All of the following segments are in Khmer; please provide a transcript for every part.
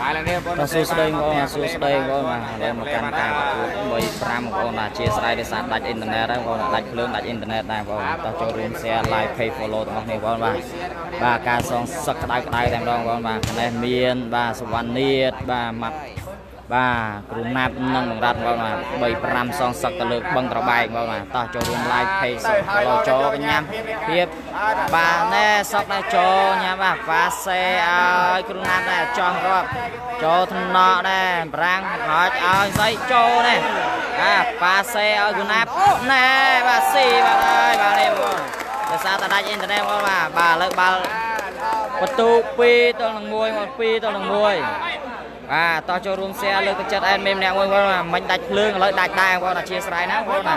ហើយឡើងនេះបងបាទសួស្តីបងប្អូនសួស្តីបងប្អូនបាទឥឡូវមកកាន់ការប្រកួត3 5បងប្អូនបាទអធិស្ឋានដោយសារដាច់អ៊ីនធឺណិតហើយបងប្អូនដាច់ភ្លើងដាច់អ៊ីនធឺណិតដែរបងប្អូនតោះចូលរួម share like page follow ទាំងអស់គ្នាបងប្អូនបាទបាទការសងសឹកក្តៅក្តៅតែម្ដងបងប្អូនបាទខ្នេះមាន បាទសវណ្ណនីតបាទម៉ាត់ បាទគ្រូណាប់និងបង្រាត់បងបាទ3 5សងសឹកទៅលើកបឹងត្របែកបងបាទតោះចូលរួម live page follow ចូលកញ្ញាភាពបាទណែសក់ដែរចូលញ៉ាំបាទប៉ាសេឲ្យគ្រូណាប់ដែរចង់រាប់ចូលថ្នក់ដែរប្រាំងហត់ឲ្យស្អីចូលនេះអាប៉ាសេឲ្យគ្រូណាប់ណែបាទស៊ីបាទអើយបាទនេះបងដោយសារតែដាច់អ៊ីនធឺណិតបងបាទបាទឥឡូវបាល់បន្ទូ2ទល់នឹង1មក2ទល់នឹង1 បាទតោះចូលរួម share លើកទឹកចិត្តអែនមេម្នាក់មួយបងបាទមិញដាច់ភ្លើងឥឡូវដាច់ដែរបងអធិស្ឋានណាបងណា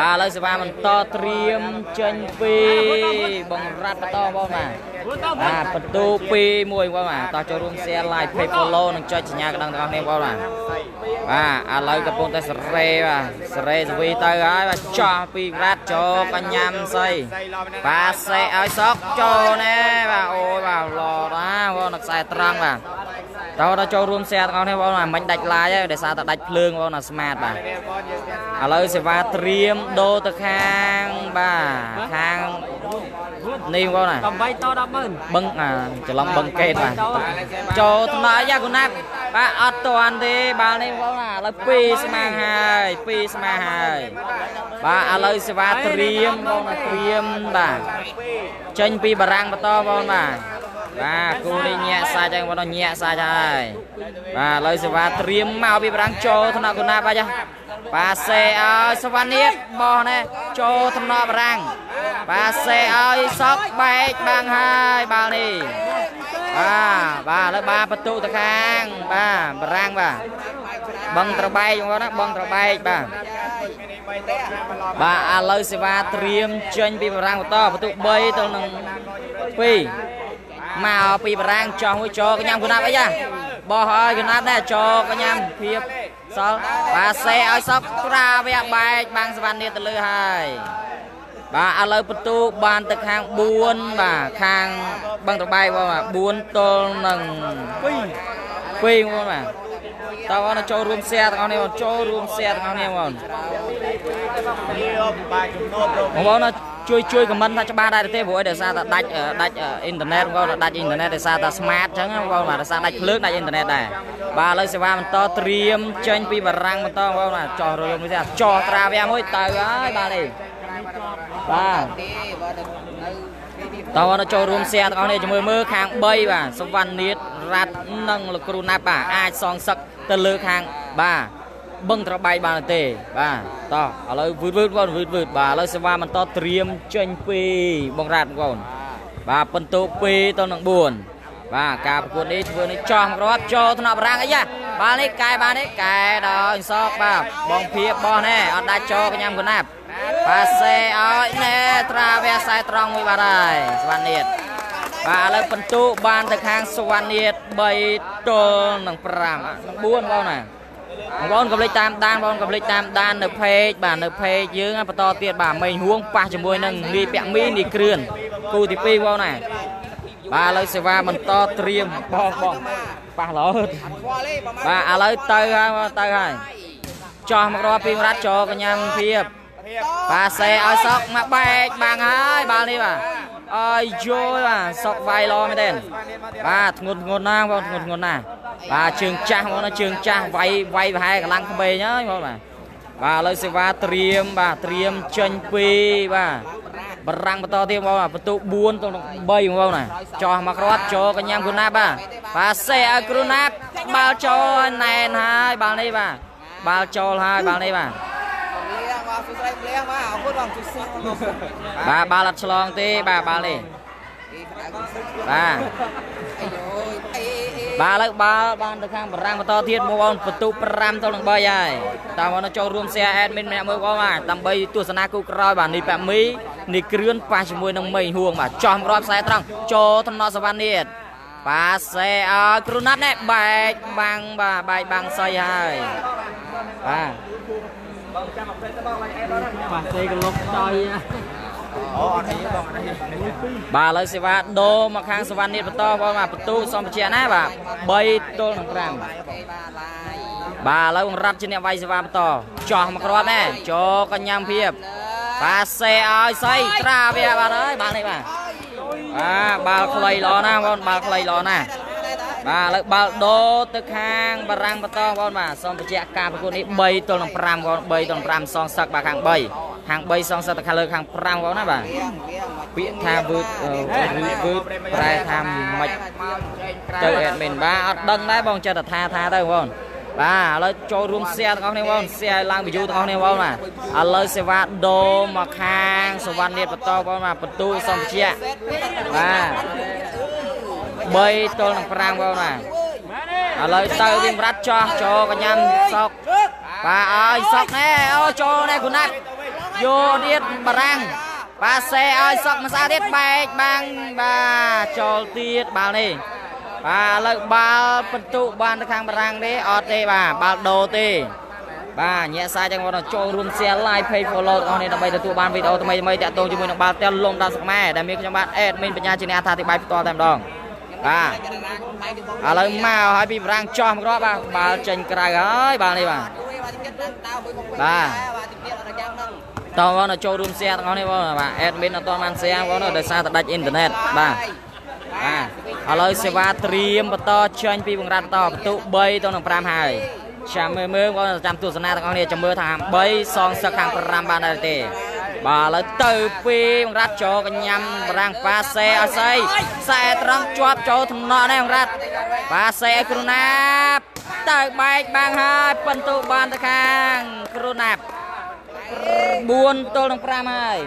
បាទឥឡូវសេវាបន្តត្រៀមចេញពីបង្រាត់បន្តបងបាទបាទបន្ទូ2 1បងបាទតោះចូលរួម share live page follow និងចុចសញ្ញាកណ្ដឹងទាំងអស់គ្នាបងបាទបាទឥឡូវកំពុងតែសរេបាទសរេសវីទៅហើយបាទចោះពីក្រាត់ចូលកញ្ញាំស្អីបាទសេឲ្យសក់ចូលណែបាទអូយបាទឡណាបងនៅខ្សែត្រង់បាទ តោះដល់ចូលរួម share ទាំងអស់គ្នាបងអាមិញដាច់ live ហើយដោយសារតែដាច់ភ្លើងបងណា smart បាទឥឡូវសេវាត្រៀមដូរទៅខាងបាទខាងនេះបងណា8ត100,000បឹងអាច្រឡំបឹងកេតបាទចូលថ្នាក់យ៉ាគូណាប់បាទអត់តាន់ទេបាល់នេះបងណាឥឡូវ2ស្មាហើយ2ស្មាហើយបាទឥឡូវសេវាត្រៀមបងណាត្រៀមបាទចេញពីបារាំងបន្តបងបាទ បាទគូនេះញាក់សាច់ហើយបងញាក់សាច់ហើយបាទឥឡូវសេវាត្រៀមមកពីបារាំងចូលថ្នាក់គូណាប់បាទចាបាទសេឲ្យសវណ្ណៀតបោះនេះចូលថ្នាក់បារាំងបាទសេឲ្យសក់បែកបាំងហើយបាល់នេះបាទបាទឥឡូវបាទបន្ទុទៅខាង បាទបារាំងបាទបឹងត្របែកបងប្អូនណាបឹងត្របែកបាទបាទឥឡូវសេវាត្រៀមចេញពីបារាំងបន្តបន្ទុ3ទៅនឹង2 មកពីបារាំងចោះមួយចោកញ្ញាំគណាប់អីចាបោះហើយកណាប់ដែរចោកញ្ញាំភាពសល់បាទសេឲ្យសក់ត្រាវាបែកបាំងសវណ្ណនេះទៅលើហើយបាទឥឡូវបន្ទូបានទៅខាង4បាទខាងបឹងត្របែកបងបាទ4ទល់នឹង2 2បងបាទតើបងចូលរួម share ទាំងអស់នេះបងចូលរួម share ទាំងអស់នេះបងបាទជំនួបលោកបងប្អូន ជួយជួយខមមិនថាច្បាស់ដែរទេព្រោះដោយសារតែដាច់ដាច់អ៊ីនធឺណិតបងប្អូនដាច់អ៊ីនធឺណិតដោយសារតែ smart អញ្ចឹងបងប្អូនបាទដោយសារដាច់ភ្លើងដាច់អ៊ីនធឺណិតដែរបាទឥឡូវសេវាបន្តត្រៀមចេញពីបារាំងបន្តបងប្អូនបាទចោះរឿងនេះចោះត្រាវាមួយទៅហើយបាទនេះបាទតើបងចូលរួម share ទាំងអស់នេះជាមួយមើលខាង3បាទសវណ្ណនីតរ៉ាត់និងលោកគ្រូណាប់បាទអាចសងសឹកទៅលើខាងបាទ បឹងត្របែកបានទេបាទតោះឥឡូវវឺតវឺតបងវឺតវឺតបាទឥឡូវសេវាបន្តត្រៀមចេញពីបងរ៉ាត់បងប្អូនបាទពិន្ទុ2ទៅនឹង4បាទការប្រកួតនេះធ្វើនេះចោះមករាប់ចូលថ្នាក់បារាំងអីយ៉ាបាទនេះកែបាទនេះកែដល់អ៊ីសកបាទបងភៀបបោះណែអត់ដាច់ចូលកញ្ញាំកណាប់បាទសេឲ្យណែត្រាវាខ្សែត្រង់មួយបាទហើយសវណ្ណនីតបាទឥឡូវពិន្ទុបានទៅខាងសវណ្ណនីត3ទល់នឹង5នឹង4បងណា បងប្អូនកំលេចតាមដានបងប្អូនកំលេចតាមដាននៅ page បាទនៅ page យើងបន្តទៀតបាទមេញហួងប៉ះជាមួយនឹងលីពាក់មីនីគ្រឿនគូទី2បងប្អូនណាបាទឥឡូវសេវាបន្តត្រៀមបងបងប៉ះរហូតបាទឥឡូវទៅហើយទៅហើយចោះមករកពីរ៉ាត់ចូលកញ្ញាំភាពបាទសេឲ្យសក់មកបែកបាំងហើយបាល់នេះបាទ អើយយល់បាទសក់វាយល្អមែនទេបាទធ្ងន់ធ្ងន់ណាស់បងធ្ងន់ធ្ងន់ណាស់បាទជើងចាស់បងណាជើងចាស់វាយវាយប្រហែលកម្លាំងក្មេងហើយបងបាទបាទឥឡូវសេវាត្រៀមបាទត្រៀមចេញពីបាទបរាំងបន្តទៀតបងបន្ទុ4ទៅ3បងណាចោះមកគ្រាប់ចូលកញ្ញាំគ្រូណាប់បាទបាទសេឲ្យគ្រូណាប់បាល់ចូលណែនហើយបាល់នេះបាទបាល់ចូលហើយបាល់នេះបាទ បាទសួស្តីម្លៀងបាទអរគុណបងជួយសិនបាទបាល់អត់ឆ្លងទេបាទបាល់នេះបាទបាទឥឡូវបាល់បានទៅខាងបារាំងបន្តទៀតមកបងបន្ទុ5ទៅនឹង3ហើយតាមមកចូលរួម share admin ម្នាក់មួយបងបាទដើម្បីទស្សនាគូក្រោយបាទនេះប៉ាមីនេះគ្រឿនប៉ះជាមួយនឹងមីហួងបាទចោះរាប់ខ្សែត្រង់ចូលថ្នាក់សវណ្ណនេះបាទសេឲ្យគ្រូណាត់នេះបែកបាំងបាទបែកបាំងសៃហើយបាទ បាទសេកលុកចយអូអត់នេះបងអត់នេះបាទឥឡូវសេវាដូរមកខាងសវណ្ណនេះបន្តបងបាទបន្ទូសំបញ្ជាក់ណាបាទ3ទល់នឹង5បាទឡាយបាទឥឡូវបង្រាត់ជាអ្នកវាយសេវាបន្តចោះមកគ្រាប់ណែចូលកញ្ញាំភាពបាទសេឲ្យសៃត្រាវាបាទអើយបាទនេះបាទបាទបាល់ខ្លីល្អណាស់បងបាល់ខ្លីល្អណាស់ បាទឥឡូវបាល់ដូរទៅខាងបារាំងបន្តបងបាទសូមបញ្ជាក់ការប្រកួតនេះ3ទល់នឹង5បង3ទល់នឹង5សងសឹកបាទខាង3ខាង3សងសឹកទៅខាងលើខាង5បងណាបាទវៀងវៀងមកពាក្យថាវឺតអឺវឺតវឺតប្រែថាមិនទៅអេដមីនបាទអត់ដឹងដែរបងចិត្តថាថាទៅបងបាទឥឡូវចូលរួម share ទាំងអស់គ្នាបង share ឲ្យឡើង view ទាំងអស់គ្នាបងបាទឥឡូវសេវាដូរមកខាងសវណ្ណនេះបន្តបងបាទបន្ទូសំជាបាទ 3ទល់នឹង5បងណាឥឡូវទៅវិញរ៉ាត់ចោះចូលកញ្ញាំសក់បាទឲ្យសក់ណែអូចូលណែគុណាត់យោទៀតបារាំងបាទសេឲ្យសក់មួយស្អាតទៀតបែកបាំងបាទចូលទៀតបាល់នេះបាទឥឡូវបាល់បន្ទុបានទៅខាងបារាំងទេអត់ទេបាទបាល់ដូរទេបាទញាក់សាចឹងបងចូលរួម share like page follow ទាំងអស់នេះដើម្បីទទួលបានវីដេអូថ្មីថ្មីតាក់ទងជាមួយនឹងបាល់ទះលំដាប់សកម៉ែដែលមានខ្ញុំបាទ admin បញ្ញាជាអ្នកអត្ថាធិប្បាយផ្ទាល់តែម្ដង បាទឥឡូវមកហើយពីបរាំងចោះមកគ្រាប់បាទបាល់ចេញក្រៅហើយបាល់នេះបាទបាទចិត្តដល់តៅមួយមកបាទបាទទីទៀតអត់យ៉ាងហ្នឹងតោះបងចូលរួម share ទាំងអស់នេះបងបាទ admin អត់ទាន់បាន share បងដោយសារតែដាច់អ៊ីនធឺណិតបាទបាទឥឡូវសេវាត្រៀមបន្តចេញពីបង្រាត់បន្តបន្ទុ3ទៅនឹង5ហើយ ចាំមើលមើលបងចាំទស្សនាទាំងអស់នេះចាំមើលថា3សងសឹកខាង5បានដែរទេបាទឥឡូវទៅពីបង្រាត់ចូលកញ្ញាំបរាំងប៉ាសេអស័យខ្សែត្រង់ជាប់ចូលថ្នាក់នេះបង្រាត់ប៉ាសេឲ្យគ្រូណាបទៅបែកបាំងហើយពិន្ទុបានទៅខាងគ្រូណាប 4ទល់នឹង5ហើយ4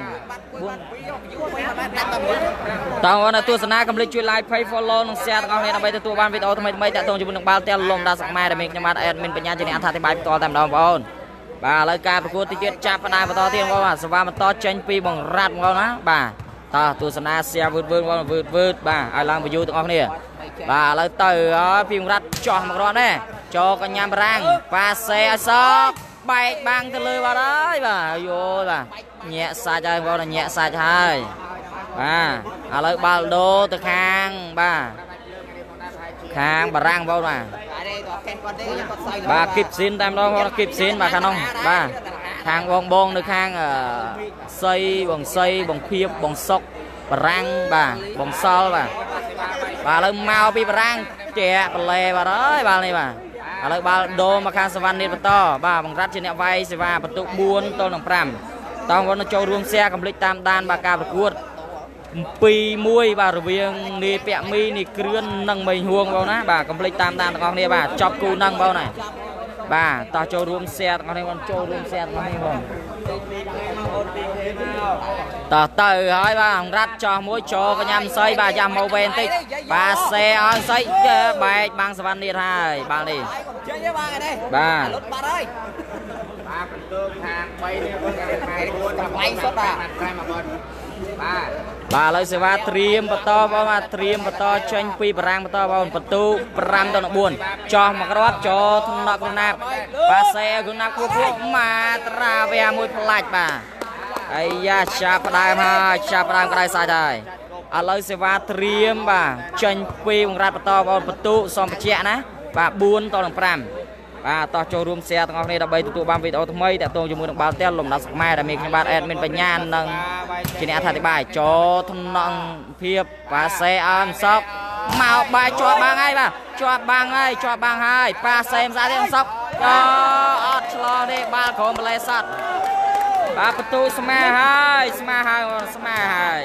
តើបងទស្សនាកុំភ្លេចជួយ like page follow និង share ទាំងអស់គ្នាដើម្បីទទួលបានវីដេអូថ្មីៗតាក់ទងជាមួយនឹងបាល់ទះលំដាប់សកម៉ែដែលមានខ្ញុំបាទ admin បញ្ញាជាអ្នកអត្ថាធិប្បាយផ្ទាល់តែម្ដងបងប្អូនបាទឥឡូវការប្រកួតទីទៀតចាប់ផ្ដើមបន្តទៀតបងប្អូនបាទសវ៉ាបន្តចេញពីបង្រាត់បងប្អូនណាបាទតោះទស្សនាសៀវឺតវឺតបងប្អូនវឺតវឺតបាទឲ្យឡើង view ទាំងអស់គ្នាបាទឥឡូវទៅហើយពីបង្រាត់ចោះមកគ្រាន់ទេចូលកញ្ញាំបារាំងប៉ាសេឲ្យសក បែកបាំងទៅលើបាត់ហើយបាទយោបាទញាក់សាច់ហើយបងប្អូនញាក់សាច់ហើយបាទឥឡូវបាល់ដូរទៅខាងបាទខាងបារាំងបងប្អូនបាទបាទនេះគាត់កេនគាត់ទេគាត់សើបាទគីបស៊ីនតែម្ដងបងគីបស៊ីនបាទខាងនោះបាទខាងបងបងនៅខាងអឺស័យបងស័យបងភៀបបងសុកបារាំងបាទបងសល់បាទបាទឥឡូវមកពីបារាំងជាបលែបាទអើយបាល់នេះបាទ ឥឡូវបាល់ដូរមកខាងសវណ្ណនេះបន្តបាទបង្រាត់ជាអ្នកវាយសេវាបន្ទុក4ទល់នឹង5តោះបងប្អូនចូលរួម share កំលេចតាមដានបាទការប្រកួត2 1បាទរវាងនីពាក់មីនីគ្រឿននិងមីហួងបងណាបាទកំភ្លេចតាមដានទាំងអស់គ្នាបាទចប់គូនឹងបងណា បាទតោះចូលរួម share ទាំងអស់គ្នាបងចូលរួម share ទាំងអស់គ្នាបងតោះទៅហើយបាទអង្រាត់ចោះមួយចូលកញ្ញាំស័យបាទយ៉ាំមកវែងបន្តិចបាទសេឲ្យស័យបែកបាំងសវណ្ណនេះហើយបាល់នេះជើញទេបាទនេះបាទលុតបាត់ហើយបាទបន្ទើខាង3នេះបងគេម៉ែរួចកំ plaign សុទ្ធបាទប្រែមកបងបាទ បាទឥឡូវសេវាត្រៀមបន្តបងបាទត្រៀមបន្តចេញពីបារាំងបន្តបងបន្ទូ5ទៅ4ចោះមកគ្រាប់ចូលថ្នាក់គ្រូណាប់បាទសេគ្រូណាប់គួរគួរមកត្រាវាមួយផ្លាច់បាទអាយ៉ាចាប់ផ្ដើមហើយចាប់ផ្ដើមក្តៅសាច់ហើយឥឡូវសេវាត្រៀមបាទចេញពីបង្រាត់បន្តបងបន្ទូសំបជាណាបាទ4ទៅ5 បាទតោះចូលរួម share ទាំងអស់គ្នាដើម្បីទទួលបានវីដេអូថ្មីតាក់ទងជាមួយនឹងបាល់ទះលំដាប់សកម៉ែដែលមានខ្ញុំបាទ admin បញ្ញានិងជាអ្នកអធិប្បាយចូលថ្នាក់ភាពប៉ាសេអមសក់មកបាយជាប់បាំងហើយបាទជាប់បាំងហើយជាប់បាំងហើយប៉ាសេមិនស្អាតទេអមសក់អូអត់ឆ្លងទេបាល់ក្រុមបលែសតបាទបន្ទូស្មាហើយស្មាហើយស្មាហើយ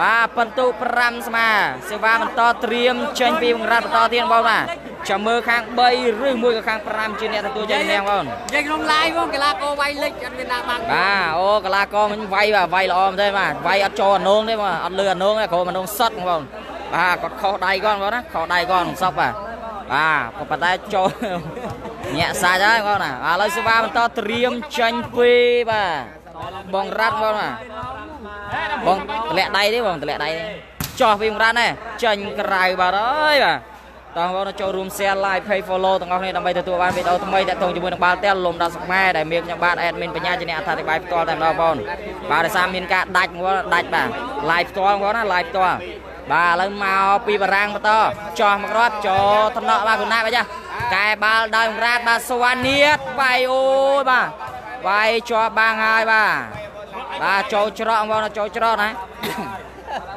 បាទបន្ទូ5ស្មាសេវាបន្តត្រៀមចេញពីបង្រាត់បន្តទៀតបងបាទ ចាំមើលខាង3ឬមួយក៏ខាង5ជាអ្នកទទួលជ័យម្នាក់បងនិយាយក្នុង live បងកីឡាករវាយលិចអត់មានណាបាំងបាទអូកលាករមិញវាយបាទវាយល្អមែនទេបាទវាយអត់ចូលអានងទេបាទអត់លឺអានងទេគ្រាន់អានងសុតបងប្អូនបាទគាត់ខុសដៃគាត់បងណាខុសដៃគាត់មិនសពបាទបាទក៏ប៉ុន្តែចូលញាក់សាច់ហើយបងណាឥឡូវសេវាបន្តត្រៀមចាញ់ពីបាទបងរ៉ាត់បងណាបងតម្លាក់ដៃទេបងតម្លាក់ដៃទេចោះពីបងរ៉ាត់ណែចាញ់ក្រៅបាទអើយបាទតោះ បងប្អូនចូលរួម share like page follow ទាំងអស់គ្នាដើម្បីទទួលបានវីដេអូថ្មីតាក់ទងជាមួយនឹងបាល់ទះលំដាប់ស្មែដែលមានខ្ញុំបាទ admin បញ្ញាជាអ្នកអត្ថាធិប្បាយផ្ទាល់តែម្ដងបងប្អូនបាទដោយសារមានការដាច់បងដាច់បាទ live ផ្ទាល់បងប្អូនណា live ផ្ទាល់បាទឥឡូវមកពីបារាំងបន្តចោះមកគ្រាប់ចូលថ្នាក់បាទគូណាបាទចាកែបាល់ដោយរាតបាទសវណ្ណៀតវាយអូយបាទវាយជាប់បាំងហើយបាទបាទចូលច្រកបងប្អូនចូលច្រកណា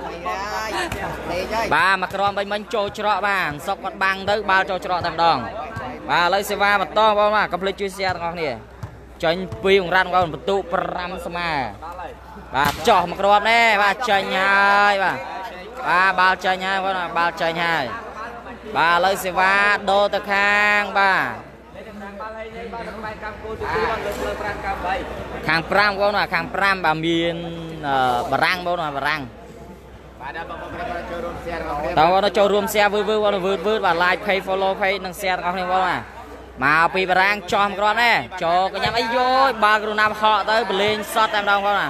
Mày ra. Đi chơi. បាទមកក្រមវិញមិញចូលច្រកបាទសុកគាត់បាំងទៅបាល់ចូលច្រកតែម្ដងបាទឥឡូវសេវាបន្តបងប្អូនបាទកុំភ្លេចជួយ share ទាំងអស់គ្នាចាញ់ពីអង្រាត់បងប្អូនបន្ទុ5ស្មើបាទចោះមកក្រមនេះបាទចាញ់ហើយបាទបាទបាល់ចាញ់ហើយបងប្អូនបាល់ចាញ់ហើយបាទឥឡូវសេវាដូរទៅខាងបាទខាង5បងប្អូនបាទខាង5បាទមានអឺបារាំងបងប្អូនបាទបារាំង តើបងប្អូនចូលរួម share វឺវឺបងប្អូនវឺវឺបាទ like page follow page និង share ទាំងអស់គ្នាបងប្អូនណាមកពីបារាំងចោះមកគ្រាន់ទេចូលកញ្ញាំអីយយបាល់គ្រូណាប់ហក់ទៅបលេងសតតែម្ដងបងប្អូនណា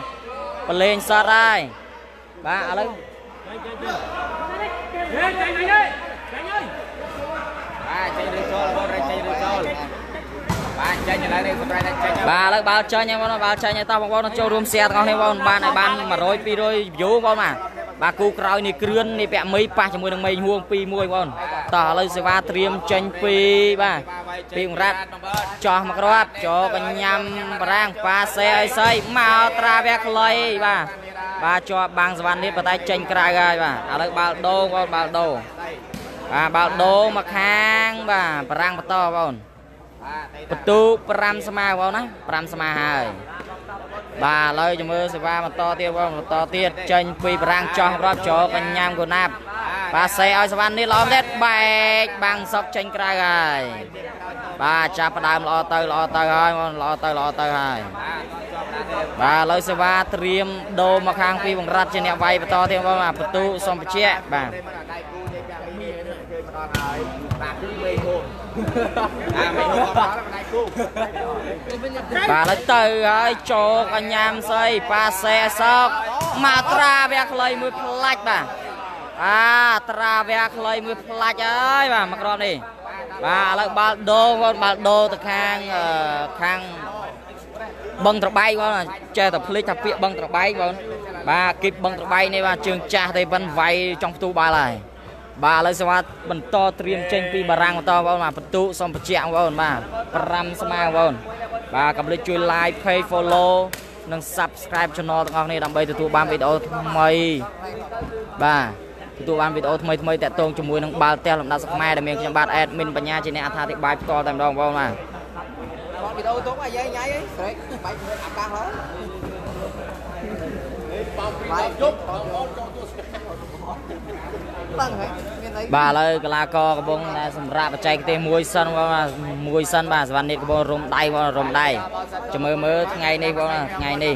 បលេងសតហើយបាទឥឡូវបាទចេញឬចូលបងចេញឬចូលបាទចេញឥឡូវនេះសម្រាប់តែចេញបាទឥឡូវបាល់ចាញ់ហើយបងប្អូនបាល់ចាញ់ហើយតោះបងប្អូនចូលរួម share ទាំងអស់គ្នាបងប្អូនបានឲ្យបាន100 200 view បងប្អូនណា បាទគូក្រោយនេះគ្រឿននេះពាក់មីប៉ះជាមួយនឹងមេហួង2 1បងប្អូនតោះឥឡូវសេវាត្រៀមចេញពីបាទពីអង្រាត់ចោះមកគ្រាប់ចូលកញ្ញាំបារាំងប៉ាសេអីស័យមកត្រាវះខ្លីបាទបាទជាប់បាំងសវណ្ណនេះប៉ុន្តែចេញក្រៅហើយបាទឥឡូវបាល់ដូងបងបាល់ដូងបាទបាល់ដូងមកខាងបាទបារាំងបន្តបងបន្ទូ5ស្មើបងណា5ស្មើហើយ បាទឥឡូវជំរឿសេវាបន្តទៀតបងបន្តទៀតចេញពីបារាំងចោះគ្រាប់ចូលកញ្ញាំកូណាប់បាទសេឲ្យសវណ្ណនេះល្អមែនទេបែកបាំងសុកចេញក្រៅហើយបាទចាប់ផ្ដើមល្អទៅល្អទៅហើយបងល្អទៅល្អទៅហើយបាទឥឡូវសេវាត្រៀមដូរមកខាងពីបង្រាត់ជាអ្នកវាយបន្តទៀតបងបាទបន្ទូសុំបញ្ជាក់បាទដៃគូនេះពាក់មីនេះឃើញម្ដងហើយបាទគឺមេហូ បអាមេហូបដល់ដៃគូបាទឥឡូវទៅហើយចូលកញ្ញាំស្អីប៉ាសេសោកមកត្រាវះខ្លីមួយផ្លាច់បាទអាត្រាវះខ្លីមួយផ្លាច់ហើយបាទមកក្រោមនេះបាទឥឡូវបាល់ដូងបងបាល់ដូងទៅខាងអឺខាងបឹងត្របែកបងចេះតែភ្លេចថាពាក្យបឹងត្របែកបងបាទគីបបឹងត្របែកនេះបាទជើងចាស់ទេប៉ុនវាយចង់ផ្ទូបាល់ហើយ បាទឥឡូវសវត្ថបន្តត្រៀមចេញពីបារាំងបន្តបងបាទបន្ទុសុំបញ្ជាក់បងបាទ5ស្មើបងបាទកុំភ្លេចជួយ like page follow និង subscribe channel ទាំងអស់គ្នាដើម្បីទទួលបានវីដេអូថ្មីបាទទទួលបានវីដេអូថ្មីថ្មីតាក់ទងជាមួយនឹងបាល់ទះលំដាប់ស្មែដែលមានខ្ញុំបាទ admin បញ្ញាជាអ្នកអត្ថាធិប្បាយផ្ទាល់តែម្ដងបងបាទ Bọn bị đâu tốt mà dây nháy ấy. Đấy, bạch áp băng đó. Bạch chút. Băng hả? Nghe thấy. បាទ ឥឡូវកីឡាករកំពុងតែសម្រាប់បច្ចេកទេសមួយសិនបងបាទមួយសិនបាទសវណ្ណនេះកំពុងរុំដៃបងរុំដៃចាំមើលមើលថ្ងៃនេះបងណាថ្ងៃនេះ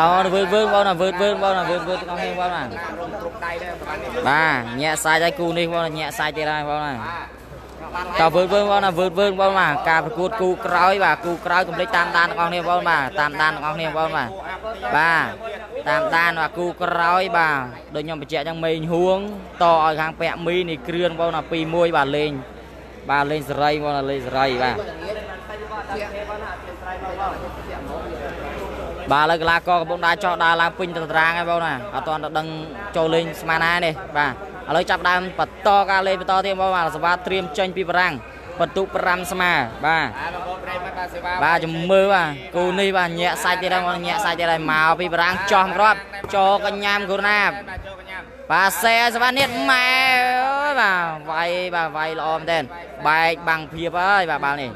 តើវើវើបងណាវើវើបងណាវើវើទាំងអស់គ្នាបងណាទ្រុកដៃដែរសម្រាប់នេះបាទញាក់សាច់ហើយគូនេះបងណាញាក់សាច់ទៀតហើយបងណា តើវើវើបងណាវើវើបងណាការប្រកួតគូក្រោយបាទគូក្រោយកុំភ្លេចតាមដានទាំងអស់គ្នាបងបាទតាមដានទាំងអស់គ្នាបងបាទបាទតាមដានបាទគូក្រោយបាទដូចខ្ញុំបញ្ជាក់ចឹងមេងហួងតឲ្យខាងពាក់មីនេះគ្រឿនបងណា2-1បាទលេងបាទលេងសេរីបងណាលេងសេរីបាទបាទឥឡូវកីឡាករកំពុងដើរចោះដើរឡើងពេញទៅតារាងហើយបងណាអត់ទាន់ទៅដឹងចូលលេងស្មានណានេះបាទ ឥឡូវចាប់ដើមបន្តការលេងបន្តទៀតបងបាទសវ៉ាត្រៀមចេញពីបារាំងបន្ទុក5ស្មើបាទបាទបងប្អូនប្រិយមិត្តបាទសេវាបាទជំមើបាទគូនេះបាទញាក់សាច់ទៀតហើយបងញាក់សាច់ទៀតហើយមកពីបារាំងចោះមករាប់ចូលកញ្ញាំគូណាបបាទចូលកញ្ញាបាទសេសវណ្ណនេះម៉ែអើយបាទវាយបាទវាយល្អមែនទែនបែកបាំងភៀបហើយបាទបាល់នេះ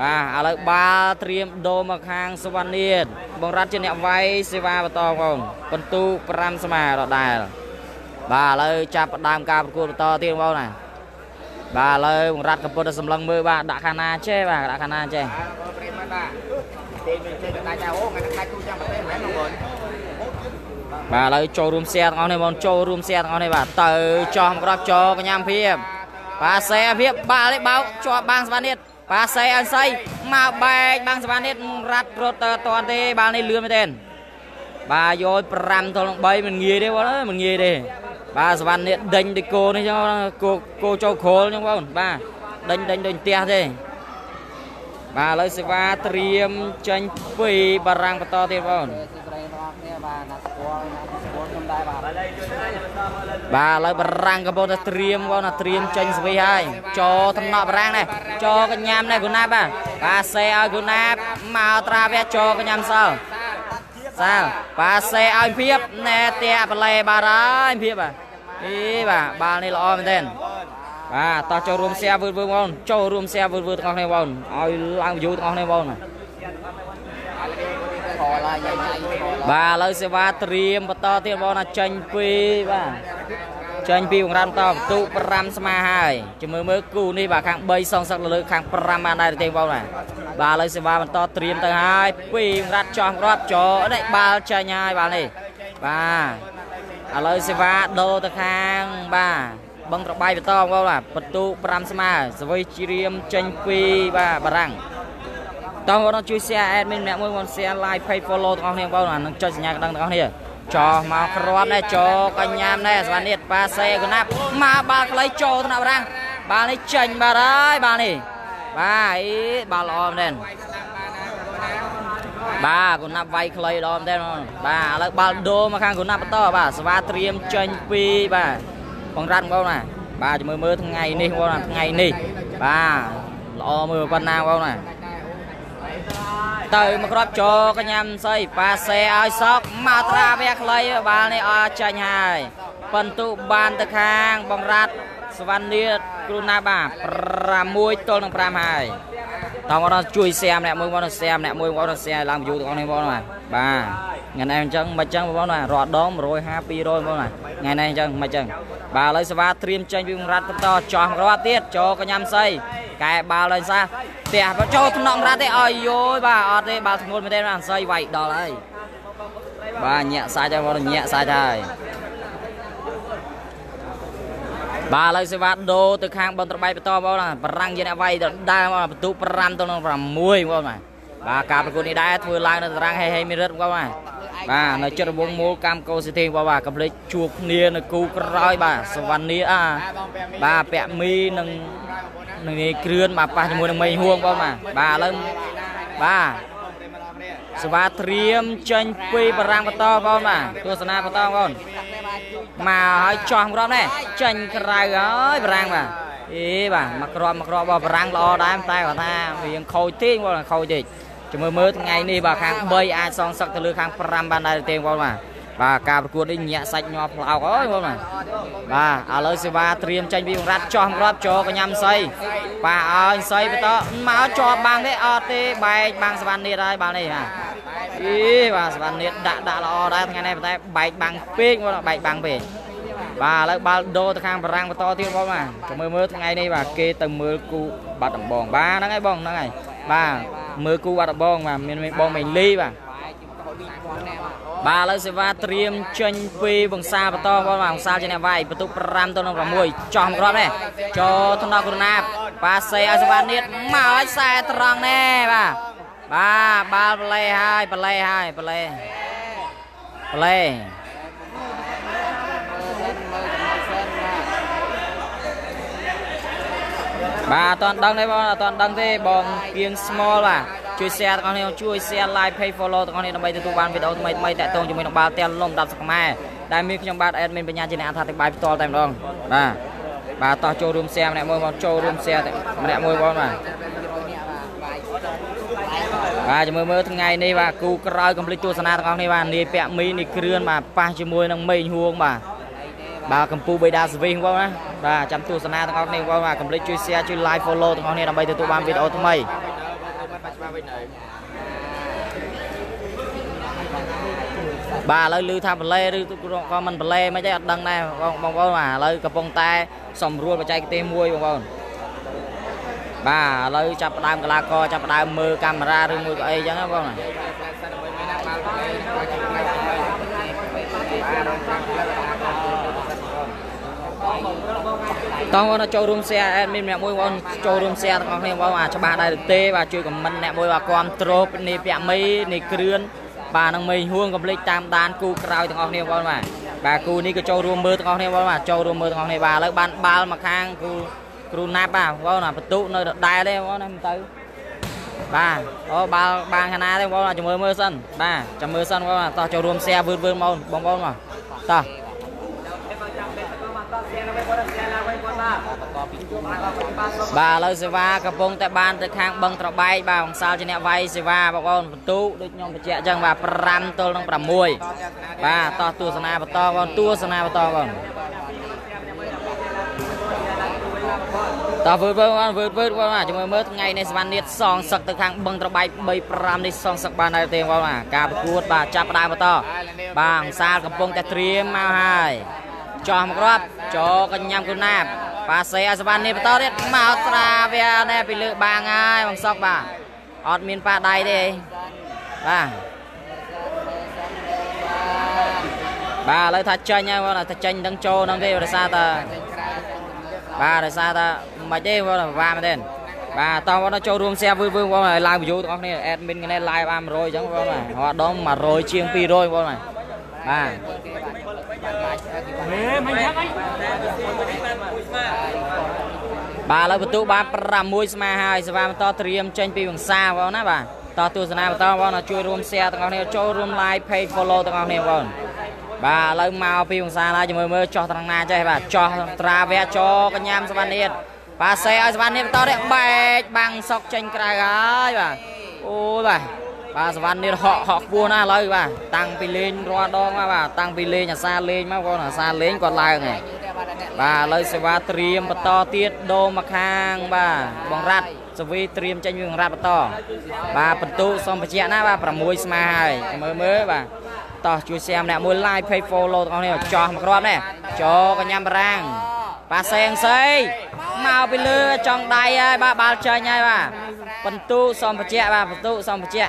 បាទឥឡូវបាល់ត្រៀមដូរមកខាងសវណ្ណនេះបងរ៉ាត់ជាអ្នកវាយសេវាបន្តបងបន្ទូ5ស្មើដដែល បាទឥឡូវចាប់ផ្ដើមការប្រកួតបន្តទៀតបងណាបាទឥឡូវបងរ៉ាត់កំពុងតែសម្លឹងមើលបាទដាក់ខាងណាចេះបាទដាក់ខាងណាចេះបាទបងប្រិយមិត្តបាទទីមានចេញដៃតែអូថ្ងៃនេះដៃគូចាំប្រទេសមែនបងប្អូនបាទឥឡូវចូលរួម share ទាំងអស់នេះបងចូលរួម share ទាំងអស់នេះបាទទៅចោះមកក្រោះចោកញ្ញាភៀបបាទសេភៀបបាល់នេះបោកជាប់បាំងសវណ្ណនេះបាទសេអនស័យមកបែកបាំងសវណ្ណនេះរត់រត់ទៅអត់ទាន់ទេបាល់នេះលឿនមែនទេបាទយក5ទល់នឹង3មិនងាយទេបងអើយមិនងាយទេ បាទសវណ្ណនេះដេញដូចគោនេះចឹងគោគោចូលគ្រួលចឹងបងបាទដេញដេញដូចផ្ទះទេបាទឥឡូវសេវាត្រៀមចេញពីបារាំងបន្តទៀតបងសួស្តីបងប្អូនបាទណាត់ស្គាល់ណាត់ស្គាល់ខ្ញុំដែរបាទបាទឥឡូវបារាំងកំពុងតែត្រៀមបងណាត្រៀមចេញស្វីហើយចូលតំណក់បារាំងនេះចូលកញ្ញាំនេះគូណាប់បាទបាទសេឲ្យគូណាប់មកត្រាវះចូលកញ្ញាំសល់ សាលបាទសេឲ្យភៀបណែតាក់បលែបាទហើយភៀបបាទអីបាទបាល់នេះល្អមែនទែនបាទតោះចូលរួម share វឺតវឺតបងចូលរួម share វឺតវឺតទាំងអស់គ្នាបងឲ្យឡើង view ទាំងអស់គ្នាបងខលហើយញ៉ៃញ៉ៃខលបាទឥឡូវសេវាត្រៀមបន្តទៀតបងណាចេញពីបាទ ចេញពីបង្រានបន្តបន្ទុ5ស្មាហើយជំមើលមើលគូនេះបាទខាង3សងសឹកលើខាង5បានដែរទេបងបាទបាទឥឡូវសេវាបន្តត្រៀមទៅហើយពីបង្រាត់ចោះរាប់ចោនេះបាល់ចាញ់ហើយបាល់នេះបាទឥឡូវសេវាដូរទៅខាងបាទបឹងត្របាយបន្តបងបាទបន្ទុ5ស្មាសវិជ្រៀមចេញពីបាទបារាំងតោះបងប្អូនជួយ share admin ម្នាក់មួយបង share like page follow ទាំងអស់គ្នាបងប្អូនអានឹងចុចសញ្ញាកណ្ដឹងទាំងអស់គ្នា ចោះមកគ្រាប់នេះចូលកញ្ញាមនេះសវណ្ណនេះប៉ាសេកណាប់មកបាល់ខ្លីចូលថ្នាក់រាំងបាល់នេះចេញបាទហើយបាល់នេះបាទអីបាល់ល្អមែនបាទគុណាប់វាយខ្លីល្អមែនបងបាទឥឡូវបាល់ដូរមកខាងគុណាប់បន្តបាទស្វាត្រៀមចេញពីបាទបងរ៉ាត់បងប្អូនណាបាទជំរឿមើលថ្ងៃនេះបងប្អូនណាថ្ងៃនេះបាទល្អមើលប៉ុណ្ណាបងប្អូនណា ទៅមកគ្រាប់ចូលកញ្ញាំស័យប៉ាសេឲ្យសក់មកត្រាវះខ្លីបាល់នេះអត់ចាញ់ហើយបន្ទុបានទៅខាង បងរ៉ាត់សវណ្ណនីគ្រូណាបា6ទល់នឹង5ហើយ តោះមកដល់ជួយ share ម្នាក់មួយបង share ម្នាក់មួយបង share ឡើង view ទាំងអស់នេះបងបាទបាទថ្ងៃនេះអញ្ចឹងមិនអញ្ចឹងបងណារាល់ដង150 200បងណាថ្ងៃនេះអញ្ចឹងមិនអញ្ចឹងបាទឥឡូវសវ៉ាត្រៀមចេញពីបងរ៉ាត់បន្តចោះមកគ្រាប់ទៀតចូលកញ្ញាំស័យកែបាល់ហើយសាផ្ទះចូលថ្នាក់រ៉ាត់ទេអើយយយបាទអត់ទេបាល់ធ្ងន់មែនទេអស័យវាយដល់ហើយបាទញាក់សាច់ហើយបងញាក់សាច់ហើយ បាទឥឡូវសេវាដូរទៅខាងបនត្របែកបន្តបងណាបារាំងយើងអ្នកវាយដល់ដើមបន្ទុ5ទៅនឹង6បងណាបាទការប្រកួតនេះដែរធ្វើឡើងនៅតារាងហេហេមីរិតបងណាបាទនៅចិត្តរវងមូលកម្មកោសិទ្ធិបងបាទកំភ្លេចជួបគ្នានៅគូក្រោយបាទសវណ្ណនីអាបាទពាក់មីនិងនឹងនេះគ្រឿនបាទប៉ះជាមួយនឹងមីហួងបងបាទបាទឥឡូវបាទសវ៉ាត្រៀមចេញពីបារាំងបន្តបងបាទទស្សនាបន្តបង មកឲ្យចោះគ្រាប់នេះចេញក្រៅហើយបារាំងបាទអេបាទមកគ្រាប់មកគ្រាប់របស់បារាំងល្អដែរតែគាត់ថាវាខូចតិចបងខូចតិចចាំមើលមើលថ្ងៃនេះបាទខាង3អាចសងសឹកទៅលើខាង5បានដែរទេបងបាទបាទការប្រកួតនេះញាក់សាច់ញាប់ផ្លោកអើយបងបាទបាទឥឡូវសេវាត្រៀមចេញពីបង្រាត់ចោះគ្រាប់ចូលកញ្ញាំស័យបាទឲ្យស័យបន្តមកជាប់បាំងទេអត់ទេបែកបាំងសវណ្ណនេះហើយបាល់នេះបាទ អីបាទសវណ្ណនេះដាក់ដាក់ល្អដែរថ្ងៃនេះតែបែកបាំងពេកបងបែកបាំងពេកបាទឥឡូវបាល់ដូរទៅខាងបារាំងបន្តទៀតបងបាទចាំមើលមើលថ្ងៃនេះបាទគេទៅមើលគូបាត់ដំបងបាទហ្នឹងហើយបងហ្នឹងហើយបាទមើលគូបាត់ដំបងបាទមានបងមេលីបាទបាទឥឡូវសេវាត្រៀមចេញពីវង្សាបន្តបងបាទវង្សាជាអ្នកវាយបន្ទុក5ទៅនឹង6ចោះមកគ្រាប់នេះចូលថ្នាក់គ្រូណាបបាទសេឲ្យសេវានៀតមកឲ្យខ្សែត្រង់ណែបាទ បាទបាល់ប្លេហើយប្លេហើយប្លេប្លេបាទអត់ទាន់ដឹងទេបងអត់ទាន់ដឹងទេបងគៀង small បាទជួយ share ទាំងអស់គ្នាជួយ share like page follow ទាំងអស់គ្នាដើម្បីទទួលបានវីដេអូថ្មីថ្មីតាក់ទងជាមួយនឹងបាល់ទាំងលំដាប់សកខ្មែរដែលមានខ្ញុំបាទ admin បញ្ញាជាអ្នកអត្ថាធិប្បាយផ្ទាល់តែម្ដងបាទបាទតោះចូលរួម share ម្នាក់មួយមកចូលរួម share ម្នាក់មួយបងបាទ បាទចាំមើលមើលថ្ងៃនេះបាទគូក្រោយកំភ្លេចទស្សនាទាំងអស់គ្នាបាទនាយពាក់មីនេះគ្រឿនបាទប៉ះជាមួយនឹងមេងហួងបាទបាទកម្ពុជាបៃតាសវិសបងណាបាទចាំទស្សនាទាំងអស់គ្នាបងបាទកុំភ្លេចជួយ share ជួយ like follow ទាំងអស់គ្នាដើម្បីទទួលបានវីដេអូថ្មីបាទឥឡូវឮថាបលែឬក៏មិនបលែមិនទេអត់ដឹងដែរបងបងប្អូនបាទឥឡូវកំពុងតែ សម្រួលបច្ចេកទេសមួយបងប្អូន បាទឥឡូវចាប់ផ្ដើមកលាករចាប់ផ្ដើមមើលកាមេរ៉ាឬមួយក៏អីចឹងណាបងណាតោះបងចូលរួម share admin ម្នាក់មួយបងចូលរួម share ទាំងអស់គ្នាបងអាចច្បាស់ដែរឬទេបាទជួយ comment អ្នកមួយបាទគាំទ្រនេះពាក់មីនេះគ្រឿនបាទនឹងមេហួងកំភ្លេចតាមដានគូក្រោយទាំងអស់គ្នាបងបាទបាទគូនេះក៏ចូលរួមមើលទាំងអស់គ្នាបងបាទចូលរួមមើលទាំងអស់គ្នាបាទឥឡូវបានបាល់មកខាងគ្រូ គ្រូណាប់បាទបងណាបន្ទុនៅដដែលទេបងណាមិនទៅបាទអូបាល់បានខាងណាទេបងណាចាំមើលមើលសិនបាទចាំមើលសិនបងណាតោះចូលរួម share វឺតវឺតមកបងប្អូនមកតោះបាទឥឡូវសេវាកំពុងតែបានទៅខាងបឹងត្របែកបាទបងសាលជាអ្នកវាយសេវាបងប្អូនបន្ទូដូចខ្ញុំបញ្ជាក់អញ្ចឹងបាទ5ទល់នឹង6បាទតោះទស្សនាបន្តបងទស្សនាបន្តបង តើវើវើវើវើវើបងចាំមើលមើលថ្ងៃនេះសវណ្ណនាតសងសឹកទៅខាងបឹងត្របែក3 5នេះសងសឹកបានដែរទេបងបាទការប្រកួតបាទចាប់ផ្ដើមបន្តបាទអង្សាលកំពុងតែត្រៀមមកហើយចោះមកគ្រាប់ចូលកញ្ញាំគុណាបប៉ាសេឲ្យសវណ្ណនាតបន្តទៀតមកត្រាវាណែពីលើបាងហើយបងសុកបាទអត់មានប៉ាដៃទេបាទបាទឥឡូវថាចាញ់ហើយបងថាចាញ់នឹងចូលនឹងទេដោយសារតែ បាទដោយសារតែមិនទេបងពិបាកមែនទេបាទតោះបងចូលរួម share វឺវឺបងឲ្យឡើង view ទាំងអស់គ្នា admin គ្នា live បាន100អញ្ចឹងបងបាទរាល់ដង100ជាង200បងបាទបាទបាទឥឡូវបន្ទុបាន6ស្មើហើយសេវាបន្តត្រៀមចេញពីវង្សាបងណាបាទតោះទស្សនាបន្តបងជួយរួម share ទាំងអស់គ្នាចូលរួម live page follow ទាំងអស់គ្នាបង បាទឥឡូវមកពីវង្សាឡើយជាមួយមើលចោះត្រង់ណាចេះបាទចោះត្រាវៈចោកញ្ញាំសវណ្ណៀតបាទសេឲ្យសវណ្ណៀតបន្តនេះបែកបាំងសុកចេញក្រៅហើយបាទអូបាទបាទសវណ្ណនេះហក់ហក់ខ្ពស់ណាស់ឥឡូវបាទតាំងពីលេងរាល់ដងមកបាទតាំងពីលេងអាសាលេងមកគាត់អាសាលេងគាត់ឡើងហើយបាទឥឡូវសេវាត្រៀមបន្តទៀតដូរមកខាងបាទបងរ៉ាត់សវីត្រៀមចេញពីបងរ៉ាត់បន្តបាទបន្ទូសុំបញ្ជាក់ណាបាទ6ស្មើហើយមើលមើលបាទ តោះជួយ share ម្នាក់មួយ like page follow ទាំងអស់គ្នាចោះមកគ្រាប់នេះចូលកញ្ញាំបារាំងប៉ាសេងសីមកពីលើចង់ដៃហើយបាទបាល់ចេញហើយបាទបន្ទូសំបជាបាទបន្ទូសំបជា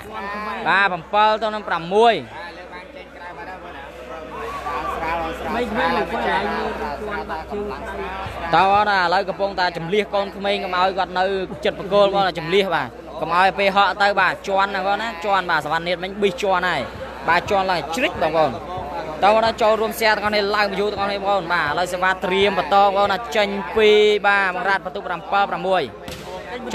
បាទ7ទៅនឹង6មិនមិនមកគាត់ឡើងគាត់បាក់ជើងតើបងណាឥឡូវកំពុងតែចម្លៀសកូនក្មេងកុំឲ្យគាត់នៅចិត្តបកគោលបងចម្លៀសបាទកុំឲ្យពេលហក់ទៅបាទជន់ណាបងណាជន់បាទសវណ្ណនេះមិញប៊ីសជន់ហើយ បាទជន់ឡើងជ្រិចបងប្អូនតើបងណាចូលរួម share ទាំងអស់នេះឡើង view ទាំងអស់នេះបងប្អូនបាទឥឡូវសេវាត្រៀមបន្តបងប្អូនណាចេញពីបាទបង្រាត់បន្ទុក7 6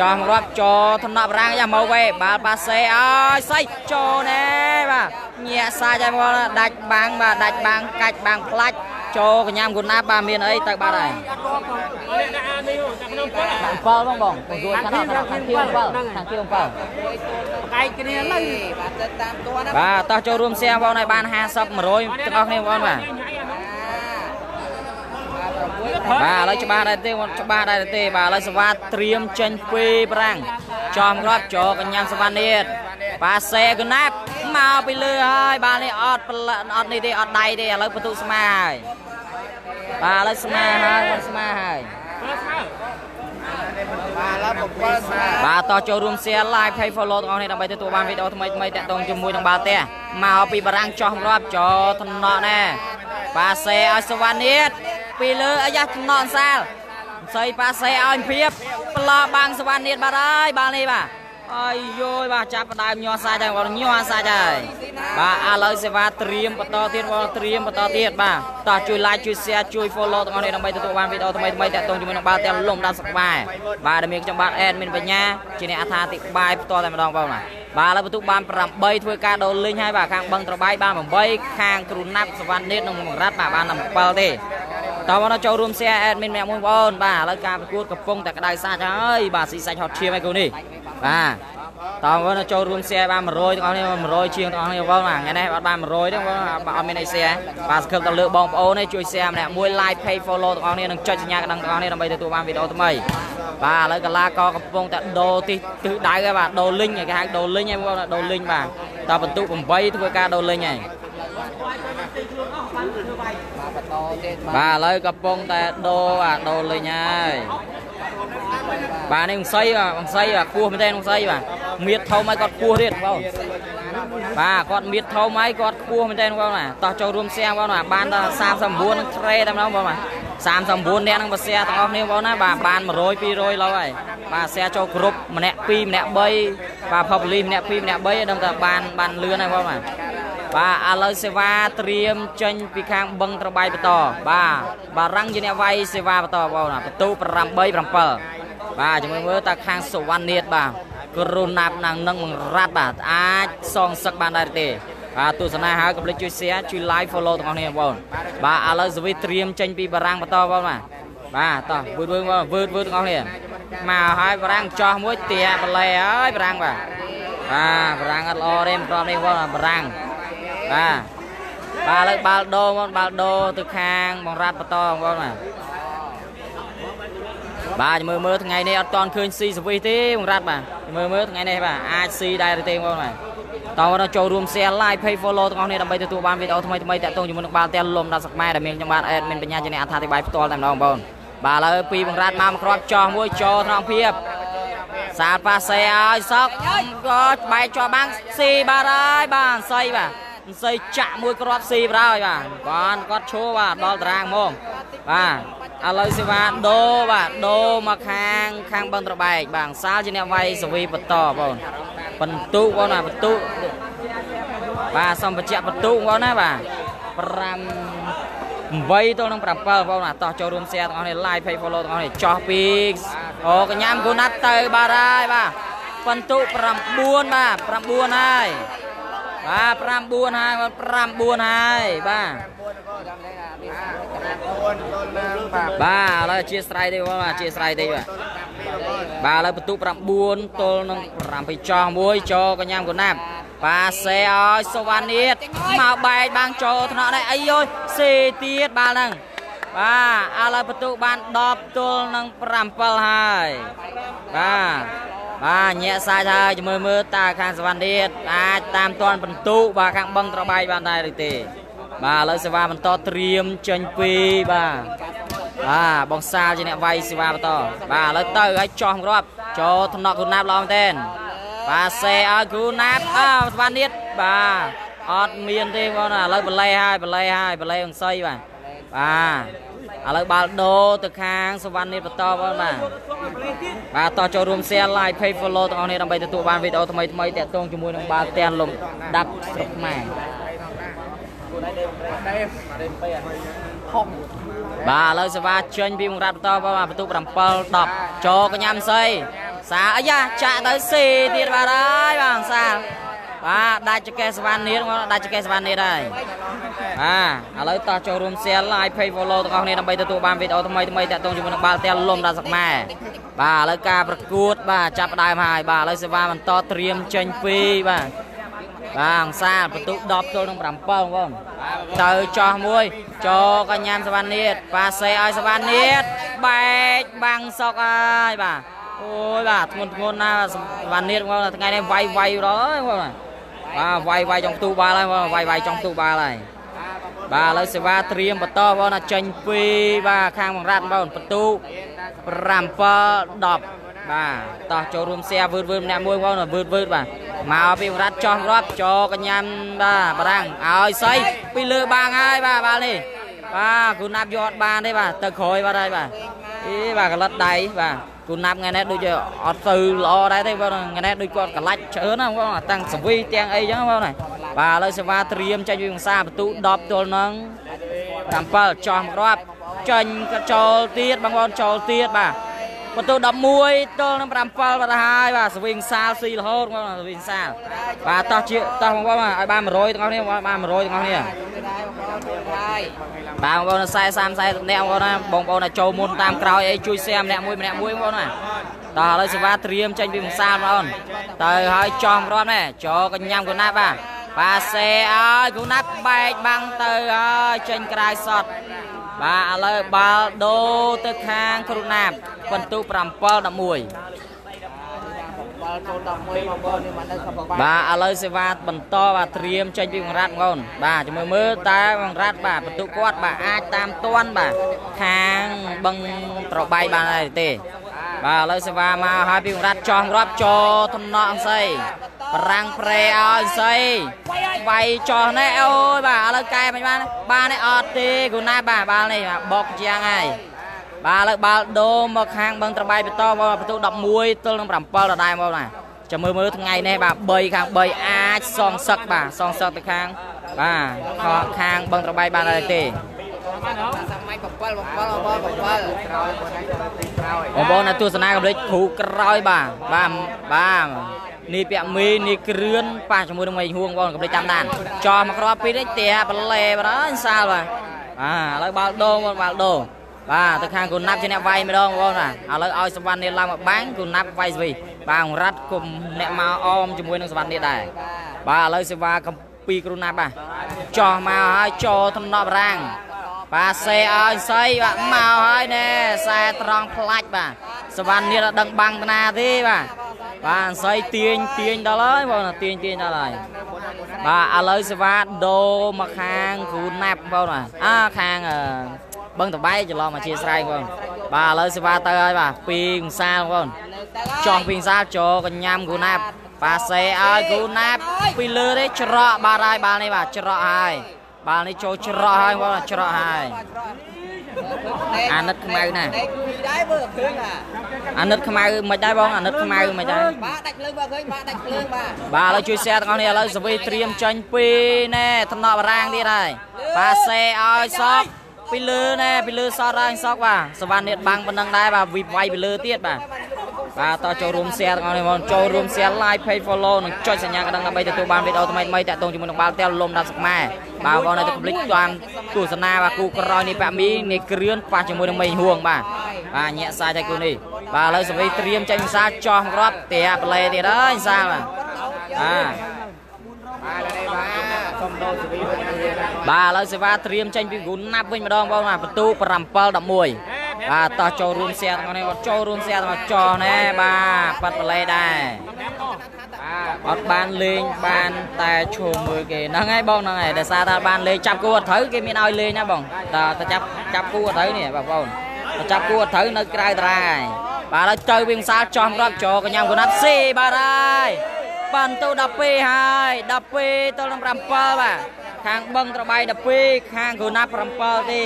ចោះមករាប់ចោថ្នាក់បារាំងយ៉ាមកវេបាល់ប៉ាសេអើយសៃចោណែបាទញាក់សាច់ហើយបងដាច់បាំងបាទដាច់បាំងកាច់បាំងផ្លាច់ចូលកញ្ញាមគុណាបាទមានអីទៅបាត់ហើយ7បងបងពង្រួយខាងខាងគៀវ7ខាងគៀវ7ប្រកែកគ្នានៅបាទទៅតាមតួណាបាទតោះចូលរួម share បងឲ្យបាន50 100ទាំងអស់គ្នាបងបាទ បាទឥឡូវច្បាស់ដែរទេច្បាស់ដែរទេបាទឥឡូវសវ៉ាត្រៀមចេញពីប្រាំងចំគ្រាប់ចោកញ្ញាំសវណ្ណនេះប៉ាសេកណាប់មកពីលើហើយបាទនេះអត់អត់នេះទេអត់ដៃទេឥឡូវបន្ទុស្មាហើយបាទឥឡូវស្មាហើយគាត់ស្មាហើយបាទឡើយ7ស្មើបាទតោះចូលរួម share live page follow ទាំងអស់គ្នាដើម្បីទទួលបានវីដេអូថ្មីថ្មីតាក់ទងជាមួយនឹងបាល់ទះមកពីបារាំងចោះរាប់ចោថ្នាក់ណែបាទសេឲ្យសវណ្ណនេះ ពីលើអាយ៉ាថ្នាក់សាលស័យប៉ាសេឲ្យភៀបប្លោបាំងសវណ្ណនេះបាត់ហើយបាល់នេះបាទអើយយយបាទចាប់ផ្ដើមញ័រសាច់ហើយបងញ័រសាច់ហើយបាទឥឡូវសេវាត្រៀមបន្តទៀតបងត្រៀមបន្តទៀតបាទតោះជួយ like ជួយ share ជួយ follow ទាំងអស់នេះដើម្បីទទួលបានវីដេអូថ្មីថ្មីតាក់ទងជាមួយនឹងបាល់ទាំងលំដាប់សក្បាយបាទដែលមានខ្ញុំបាទ admin បញ្ញាជាអ្នកអត្ថាធិប្បាយផ្ទាល់តែម្ដងបងណាបាទឥឡូវបន្ទុកបាន8ធ្វើការដូរលេងហើយបាទខាងបឹងត្របាយបាន8ខាងគ្រូណាប់សវណ្ណនេតនិងបង្រាត់បាទបាន7ទេ តើបងចូលរួម share admin ម្នាក់មួយបងប្អូនបាទឥឡូវការប្រកួតកំពុងតែក្តៅសាច់ហើយបាទស៊ីសាច់ហត់ឈាមហើយគូនេះបាទតើបងចូលរួម share បាន100ទាំងអស់នេះ100ជាងទាំងអស់នេះបងបាទថ្ងៃនេះអត់បាន100ទេបងអត់មានអី share បាទសង្ឃឹមទៅលើបងប្អូននេះជួយ share ម្នាក់មួយ like page follow ទាំងអស់នេះនិងចុចសញ្ញាកណ្ដឹងទាំងអស់នេះដើម្បីទទួលបានវីដេអូថ្មីបាទឥឡូវកលាកកំពុងតែដូរទីទិសដៅហើយបាទដូរលីងគេហៅដូរលីងហើយបងដូរលីងបាទតើបន្ទុក8ធ្វើការដូរលីងហើយ បាទឥឡូវកំពុងតែដូរអាដូរលេងហើយបាទនេះអង្ស័យបាទអង្ស័យបាទគោះមែនទេអង្ស័យបាទមៀតធំហើយគាត់គោះទៀតបងបាទគាត់មៀតធំហើយគាត់គោះមែនទេបងណាតោះចូលរួមសៀងបងណាបានដល់39នឹងត្រេតែម្ដងបងណា39នាក់នឹងបសៀទាំងអស់គ្នាបងណាបាទបាន100 200ឡូវហើយបាទសៀចូលគ្រប់ម្នាក់2ម្នាក់3បាទផបលីម្នាក់2ម្នាក់3ដឹងតែបានបានលឿនហើយបងណា បាទឥឡូវសេវាត្រៀមចេញពីខាងបឹងត្របែកបន្តបាទបារាំងជាអ្នកវាយសេវាបន្តបងណាបន្ទូ8 7បាទជាមួយមើលតាខាងសុវណ្ណនេតបាទគ្រូណាប់ណាងនឹងបង្រាត់បាទអាចសងសឹកបានដែរទេបាទទស្សនាហើយកុំភ្លេចជួយ share ជួយ like follow ទាំងអស់គ្នាបងបាទឥឡូវសវិត្រៀមចេញពីបារាំងបន្តបងបាទបាទតោះវឺតវឺតវឺតវឺតទាំងអស់គ្នាមកហើយបារាំងចោះមួយទាបលែហើយបារាំងបាទបាទបារាំងអត់ល្អទេមិនព្រមនេះបងបារាំង បាទបាទឥឡូវបាល់ដូបងបាល់ដូទៅខាងបងរ៉ាត់បន្តបងប្អូនបាទបាទមើលមើលថ្ងៃនេះអត់តន់ឃើញស៊ីសវិសទេបងរ៉ាត់បាទមើលមើលថ្ងៃនេះបាទអាចស៊ីដែរឬទេបងប្អូនបាទតោះមកចូលរួម share like page follow ទាំងអស់គ្នាដើម្បីទទួលបានវីដេអូថ្មីថ្មីតាក់ទងជាមួយនឹងបាល់ទះលំដាប់សកម៉ែដែលមានខ្ញុំបាទ admin បញ្ញាជាអ្នកអត្ថាធិប្បាយផ្ទាល់តែម្ដងបងប្អូនបាទឥឡូវពីបងរ៉ាត់មកមកគ្រាប់ចោះមួយចូលត្រង់ភាពសាលប៉ាសេឲ្យសក់ក៏បែកជាប់បាំងស៊ីបាទហើយបាទសៃបាទ សៃចាក់មួយគ្រាប់ស៊ីបាទហើយបាទគាត់គាត់ឈួរបាទដល់តារាងហ្មងបាទឥឡូវសេវាដូបាទដូមកខាងខាងបឹងត្របែកបាទសាលជាអ្នកវាយសវីបន្តបងបន្ទុកបងណាបន្ទុកបាទសំបច្ចៈបន្ទុកបងណាបាទ5 8ទល់នឹង7បងណាតោះចូលរួម share ទាំងអស់នេះ like page follow ទាំងអស់នេះចោះពីអូកញ្ញាំគូណាត់ទៅបាទហើយបាទបន្ទុក9បាទ9ហើយ បាទ9ហើយ9ហើយបាទបាទឥឡូវជាស្រ័យទេបងបាទជាស្រ័យទេបាទបាទឥឡូវបន្ទុក9ទល់នឹង7ចោះមួយចូលកញ្ញាំគូណាប់ប៉ាសេឲ្យសុវណ្ណៀតមកបែកបាំងចូលថ្នាក់នេះអីយយសេទៀតបាល់ហ្នឹងបាទឥឡូវបន្ទុកបាន10ទល់នឹង7ហើយបាទ បាទញាក់សាច់ហើយមើលមើលតើខាងសវណ្ណនេះអាចតាមតាន់បន្ទុកបាទខាងបឹងត្របែកបានដែរឬទេ បាទឥឡូវសេវាបន្តត្រៀមចេញពីបាទបាទបងសាលជាអ្នកវាយសេវាបន្តបាទឥឡូវទៅឲ្យចោះរាប់ចូលថ្នាក់គុណណាប់ល្អមែនទែនបាទសេឲ្យគ្រូណាប់អើសវណ្ណនេះបាទអត់មានទេបងណាឥឡូវបលែហើយបលែហើយបលែអង្សីបាទបាទ ឥឡូវបាល់ដូទៅខាងសវណ្ណនេះបន្តបងបាទបាទតោះចូលរួម share like page follow ទាំងអស់គ្នាដើម្បីទទួលបានវីដេអូថ្មីថ្មីតាក់ទងជាមួយនឹងបាល់ទះលំដាប់ស្រុកខ្មែរបាទឥឡូវសេវាចេញពីបង្រាត់បន្តបាទបន្ទុក7 10ចូលកញ្ញាំសីសាអីយ៉ាចាក់ទៅស៊ីទៀតបាទហើយបាទសា បាទដាច់ចកេសវណ្ណនេះដាច់ចកេសវណ្ណនេះហើយបាទឥឡូវតោះចូលរួម share like page follow ទាំងអស់គ្នាដើម្បីទទួលបានវីដេអូថ្មីថ្មីតាក់ទងជាមួយនឹងបាល់ទះលំដល់សកម៉ែបាទឥឡូវការប្រកួត បាទចាប់ផ្ដើមហើយបាទឥឡូវសេវាបន្តត្រៀមចេញពីបាទបាទអង្សាបន្ទុក10ទល់នឹង7បងប្អូនទៅចោះមួយចូលកញ្ញាំសវណ្ណនេះប៉ាសេឲ្យសវណ្ណនេះបែកបាំងសុកហើយបាទអូយបាទធ្ងន់ធ្ងរណាស់វ៉ាននេះបងថ្ងៃនេះវាយវាយដល់ហើយបងបា ទវាយវាយចង់ទូបាល់ហើយបងវាយវាយចង់ទូបាល់ហើយបាទឥឡូវសេវាត្រៀមបន្តបងណាចេញពីបាទខាងបង្រាត់បងបន្ទូ7 10បាទតោះចូលរួម share វឺតវឺតម្នាក់មួយបងវឺតវឺតបាទមកពីបង្រាត់ចោះរាប់ចូលកញ្ញាំបាទបារាំងឲ្យសៃពីលើបាងហើយបាទបាល់នេះបាទគូណាប់យកអត់បានទេបាទទៅក្រោយបាទហើយបាទអីបាទកលិតដៃបាទ គូណាប់ថ្ងៃនេះដូចអត់ទៅល្អដែរទេបងថ្ងៃនេះដូចគាត់កលាច់ច្រើនណាបងតាំងសវីទាំងអីចឹងបងណាបាទឥឡូវសេវាត្រៀមចេញពីភាសាបន្ទូ10ទល់នឹង7ចោះមករាប់ចេញក៏ចូលទៀតបងប្អូនចូលទៀតបាទ បន្ទូ11ទល់នឹង7បាត់ហើយបាទសវិញសាលស៊ីរហូតបងសវិញសាលបាទតោះជាតោះបងប្អូនឲ្យបាន100ទាំងអស់គ្នាបាន100ទាំងអស់គ្នាបាទបងប្អូន40 30អ្នកបងប្អូនណាបងប្អូនណាចូលមុនតាមក្រោយអីជួយ share ម្នាក់មួយម្នាក់មួយបងប្អូនណាតោះឥឡូវសេវាត្រៀមចេញពីវង្សាបងប្អូនទៅឲ្យចំរត់ណែចូលកញ្ញាំកណាបាទបាទសេឲ្យគូណាត់បែកបាំងទៅហើយចេញក្រៅសត បាទឥឡូវបាល់ដូរទៅខាងគ្រូណាបបន្ទុក7 11បាទឥឡូវសេវាបន្តបាទត្រៀមចេញពីបង្រាត់បងប្អូនបាទជំរឿមើលតើបង្រាត់បាទបន្ទុកគាត់បាទអាចតាមតាន់បាទខាងបឹងត្របែកបានដែរទេ បាទឥឡូវសេវាមកហើយពីបង្រាត់ចោះរាប់ចូលថ្នាក់អង្សីប្រាំងប្រេឲ្យសីវាយចោះណែអូយបាទឥឡូវកែមិនបានបានទេអត់ទេគូណាបាទបាល់នេះបោកជាងហើយបាទឥឡូវបាល់ដូរមកខាងបឹងត្របែកបន្តមកបន្ទុក11ទល់នឹង7ដដែលមកណាចាំមើលមើលថ្ងៃនេះបាទ3ខាង3អាចសងសឹកបាទសងសឹកទៅខាងបបាទខកខាងបឹងត្របែកបានហើយទេសម័យ7 7 7 7ក្រោយ បងឯងទៅទីក្រោយបងប្អូនអ្នកទស្សនាកំលេចគ្រូក្រោយបាទបាទបាទនេះពាក់មីនេះគ្រឿនប៉ះជាមួយនឹងមេហួងបងកំលេចតាមដានចោះមកគ្រាប់ពីនេះទេបលែបាទអើយសាលបាទបាទឥឡូវបាល់ដូងបងបាល់ដូងបាទទៅខាងគូណាប់ជាអ្នកវាយម្ដងបងប្អូនបាទឥឡូវឲ្យសវណ្ណនេះឡើងមកបាំងគូណាប់វាយស្វីបាទអង្រាត់គុំអ្នកមកអមជាមួយនឹងសវណ្ណនេះដែរបាទឥឡូវសេវាកំពីគ្រូណាប់បាទចោះមកហើយចូលថ្នប់រាំង បាទសេឲ្យស័យបាទមកហើយណែខ្សែត្រង់ផ្លាច់បាទសវណ្ណនេះដល់ដឹងបាំងតាណាទេបាទបាទស័យទាញទាញដល់ហើយបងទាញទាញដល់ហើយបាទឥឡូវសេវាដូរមកខាងគ្រូណាប់បងបាទអើខាងអឺបឹងតបែកច្រឡំមកជាស្រែកបងបាទឥឡូវសេវាទៅហើយបាទពីងសាលបងចង់ពីងសាលចោកញ្ញាំគ្រូណាប់បាទសេឲ្យគ្រូណាប់ពីលើទេច្រកបាទហើយបាល់នេះបាទច្រកហើយ បាល់នេះចូលច្រកហើយបងច្រកហើយអាណិតខ្មៅណាស់ដេកគួយដែរមើលឃើញបាទអាណិតខ្មៅមិនដែរបងអាណិតខ្មៅមិនដែរបាទដាច់ភ្លើងបាទឃើញបាទដាច់ភ្លើងបាទបាទឥឡូវជួយ share ទាំងអស់គ្នាឥឡូវសវីត្រៀមចាញ់ពីណែថ្នាក់បារាំងទៀតហើយបាទសេឲ្យសក់ ពីលើណែពីលើសតហើយសក់បាទសវណ្ណនេះបាំងប៉ុណ្ណឹងដែរបាទវិវាយពីលើទៀតបាទបាទតចូលរួម share ទាំងអស់គ្នាបងចូលរួម share like page follow និងចុចសញ្ញាកណ្ដឹងដើម្បីទទួលបានវីដេអូថ្មីៗតាក់ទងជាមួយនឹងបាល់ទះលំដាប់សខ្មែរបាទបងនៅតែកុំភ្លេចតាមទស្សនាបាទគូក្រោយនេះបាក់មីនេះគ្រឿនប៉ះជាមួយនឹងមេហួងបាទបាទញាក់សាយតែគូនេះបាទឥឡូវសវីត្រៀមចេញវិសាលចោះមករាប់តែប្លេទៀតហើយវិសាលបាទបាទបាទនេះបាទសុំដោសេវីវិញនេះណា បាទឥឡូវសេវាត្រៀមចេញពីគ្រូណាប់វិញម្ដងបងបាទបន្ទូ7 11បាទតោះចូលរួមសៀទាំងអស់នេះបងចូលរួមសៀទាំងអស់ចោះណែបាទប៉ាត់បលេដែរបាទអត់បានលេងបានតែឈោមមើលគេហ្នឹងហើយបងហ្នឹងហើយដោយសារថាបានលេងចាប់គូអត់ត្រូវគេមានឲ្យលេងណាបងតើទៅចាប់ចាប់គូអត់ត្រូវនេះបងប្អូនទៅចាប់គូអត់ត្រូវនៅក្រៅតារាងហើយបាទឥឡូវទៅវិញសាលចោះរាប់ចោកញ្ញាំគូណាប់ស៊ីបាទហើយបន្ទូ12ហើយ12ទល់នឹង7បាទ ខាងបឹងត្របៃ12ខាងគូណាប់7ទេ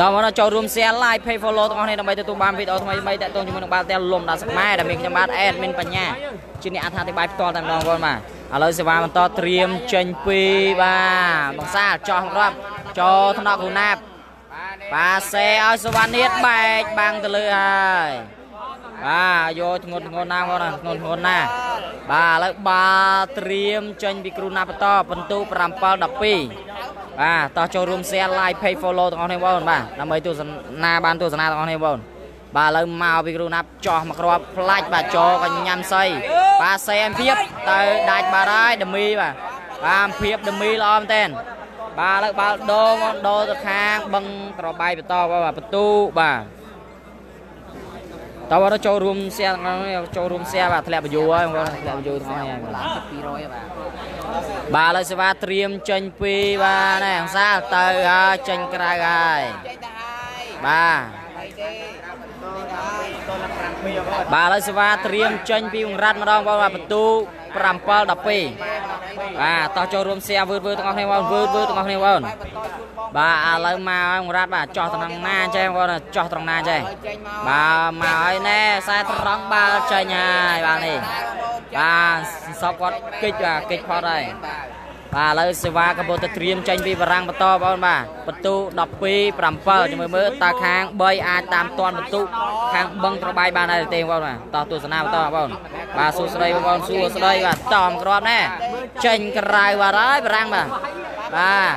តើមកចូលរួម share like page follow ទាំងអស់គ្នាដើម្បីទទួលបានវីដេអូថ្មីៗតាក់ទងជាមួយនឹងបាល់ទះលំដាប់ស្មែដែលមានខ្ញុំបាទ admin បញ្ញាជាអ្នកអត្ថាធិប្បាយផ្ទាល់តែម្ដងបងបាទឥឡូវសេវាបន្តត្រៀមចេញពីបាទបងសាលចោះមករាប់ចូលថ្នាក់គ្រូណាប់បាទសេឲ្យសវណ្ណនេះបែកបាំងទៅលើហើយ បាទយកធ្ងន់ធ្ងរណាស់បងណាធ្ងន់ធ្ងរណាស់បាទឥឡូវបាល់ត្រៀមចេញពីគ្រូណាប់បន្តបន្ទូ7 12បាទតោះចូលរួម share like page follow ទាំងអស់គ្នាបងបាទដើម្បីទស្សនាបានទស្សនាទាំងអស់គ្នាបងបាទឥឡូវមកពីគ្រូណាប់ចោះមកគ្រាប់ផ្លាច់បាទចោកញ្ញាំសៃបាទសេអមភៀបទៅដាច់បាទហើយដមីបាទបាទអមភៀបដមីល្អមែនតើបាទឥឡូវបាល់ដូងដូរទៅខាងបឹងត្របាយបន្តបាទបន្ទូបាទ តើបងចូលរួម share ទាំងអស់គ្នាចូលរួម share បាទធ្លាក់បញ្យូហើយបងធ្លាក់បញ្យូទាំងអស់គ្នាបាទ200បាទបាទឥឡូវសេវាត្រៀមចេញពីបាទណែអង្សាទៅហើយចេញក្រៅហើយចេញទៅហើយបាទហើយទេបាទឥឡូវសេវាត្រៀមចេញពីបង្រាត់ម្ដងបងបាទបន្ទូ7 12 បាទតោះចូលរួមសៀវើវើទាំងអស់គ្នាបងវើវើទាំងអស់គ្នាបងបាទឥឡូវមកហើយបង្រាត់បាទចោះត្រង់ណាចេះបងចោះត្រង់ណាចេះចេញមកបាទមកហើយណែខ្សែត្រង់បាល់ចេញហើយបាទនេះបាទសពគាត់គិចបាទគិចផុតហើយបាទ ឥឡូវសេវាកំពុងតែត្រៀមចេញពីបារាំងបន្តបងបាទបន្ទូ12 7ជាមួយមើលតើខាង3អាចតាមតាន់បន្ទូខាងបឹងត្របាយបានដែរទេបងបាទតោះទស្សនាបន្តបងបាទសួស្ដីបងប្អូនសួស្ដីបាទតមក្របណែចេញក្រៅបាទហើយបារាំងបាទបាទ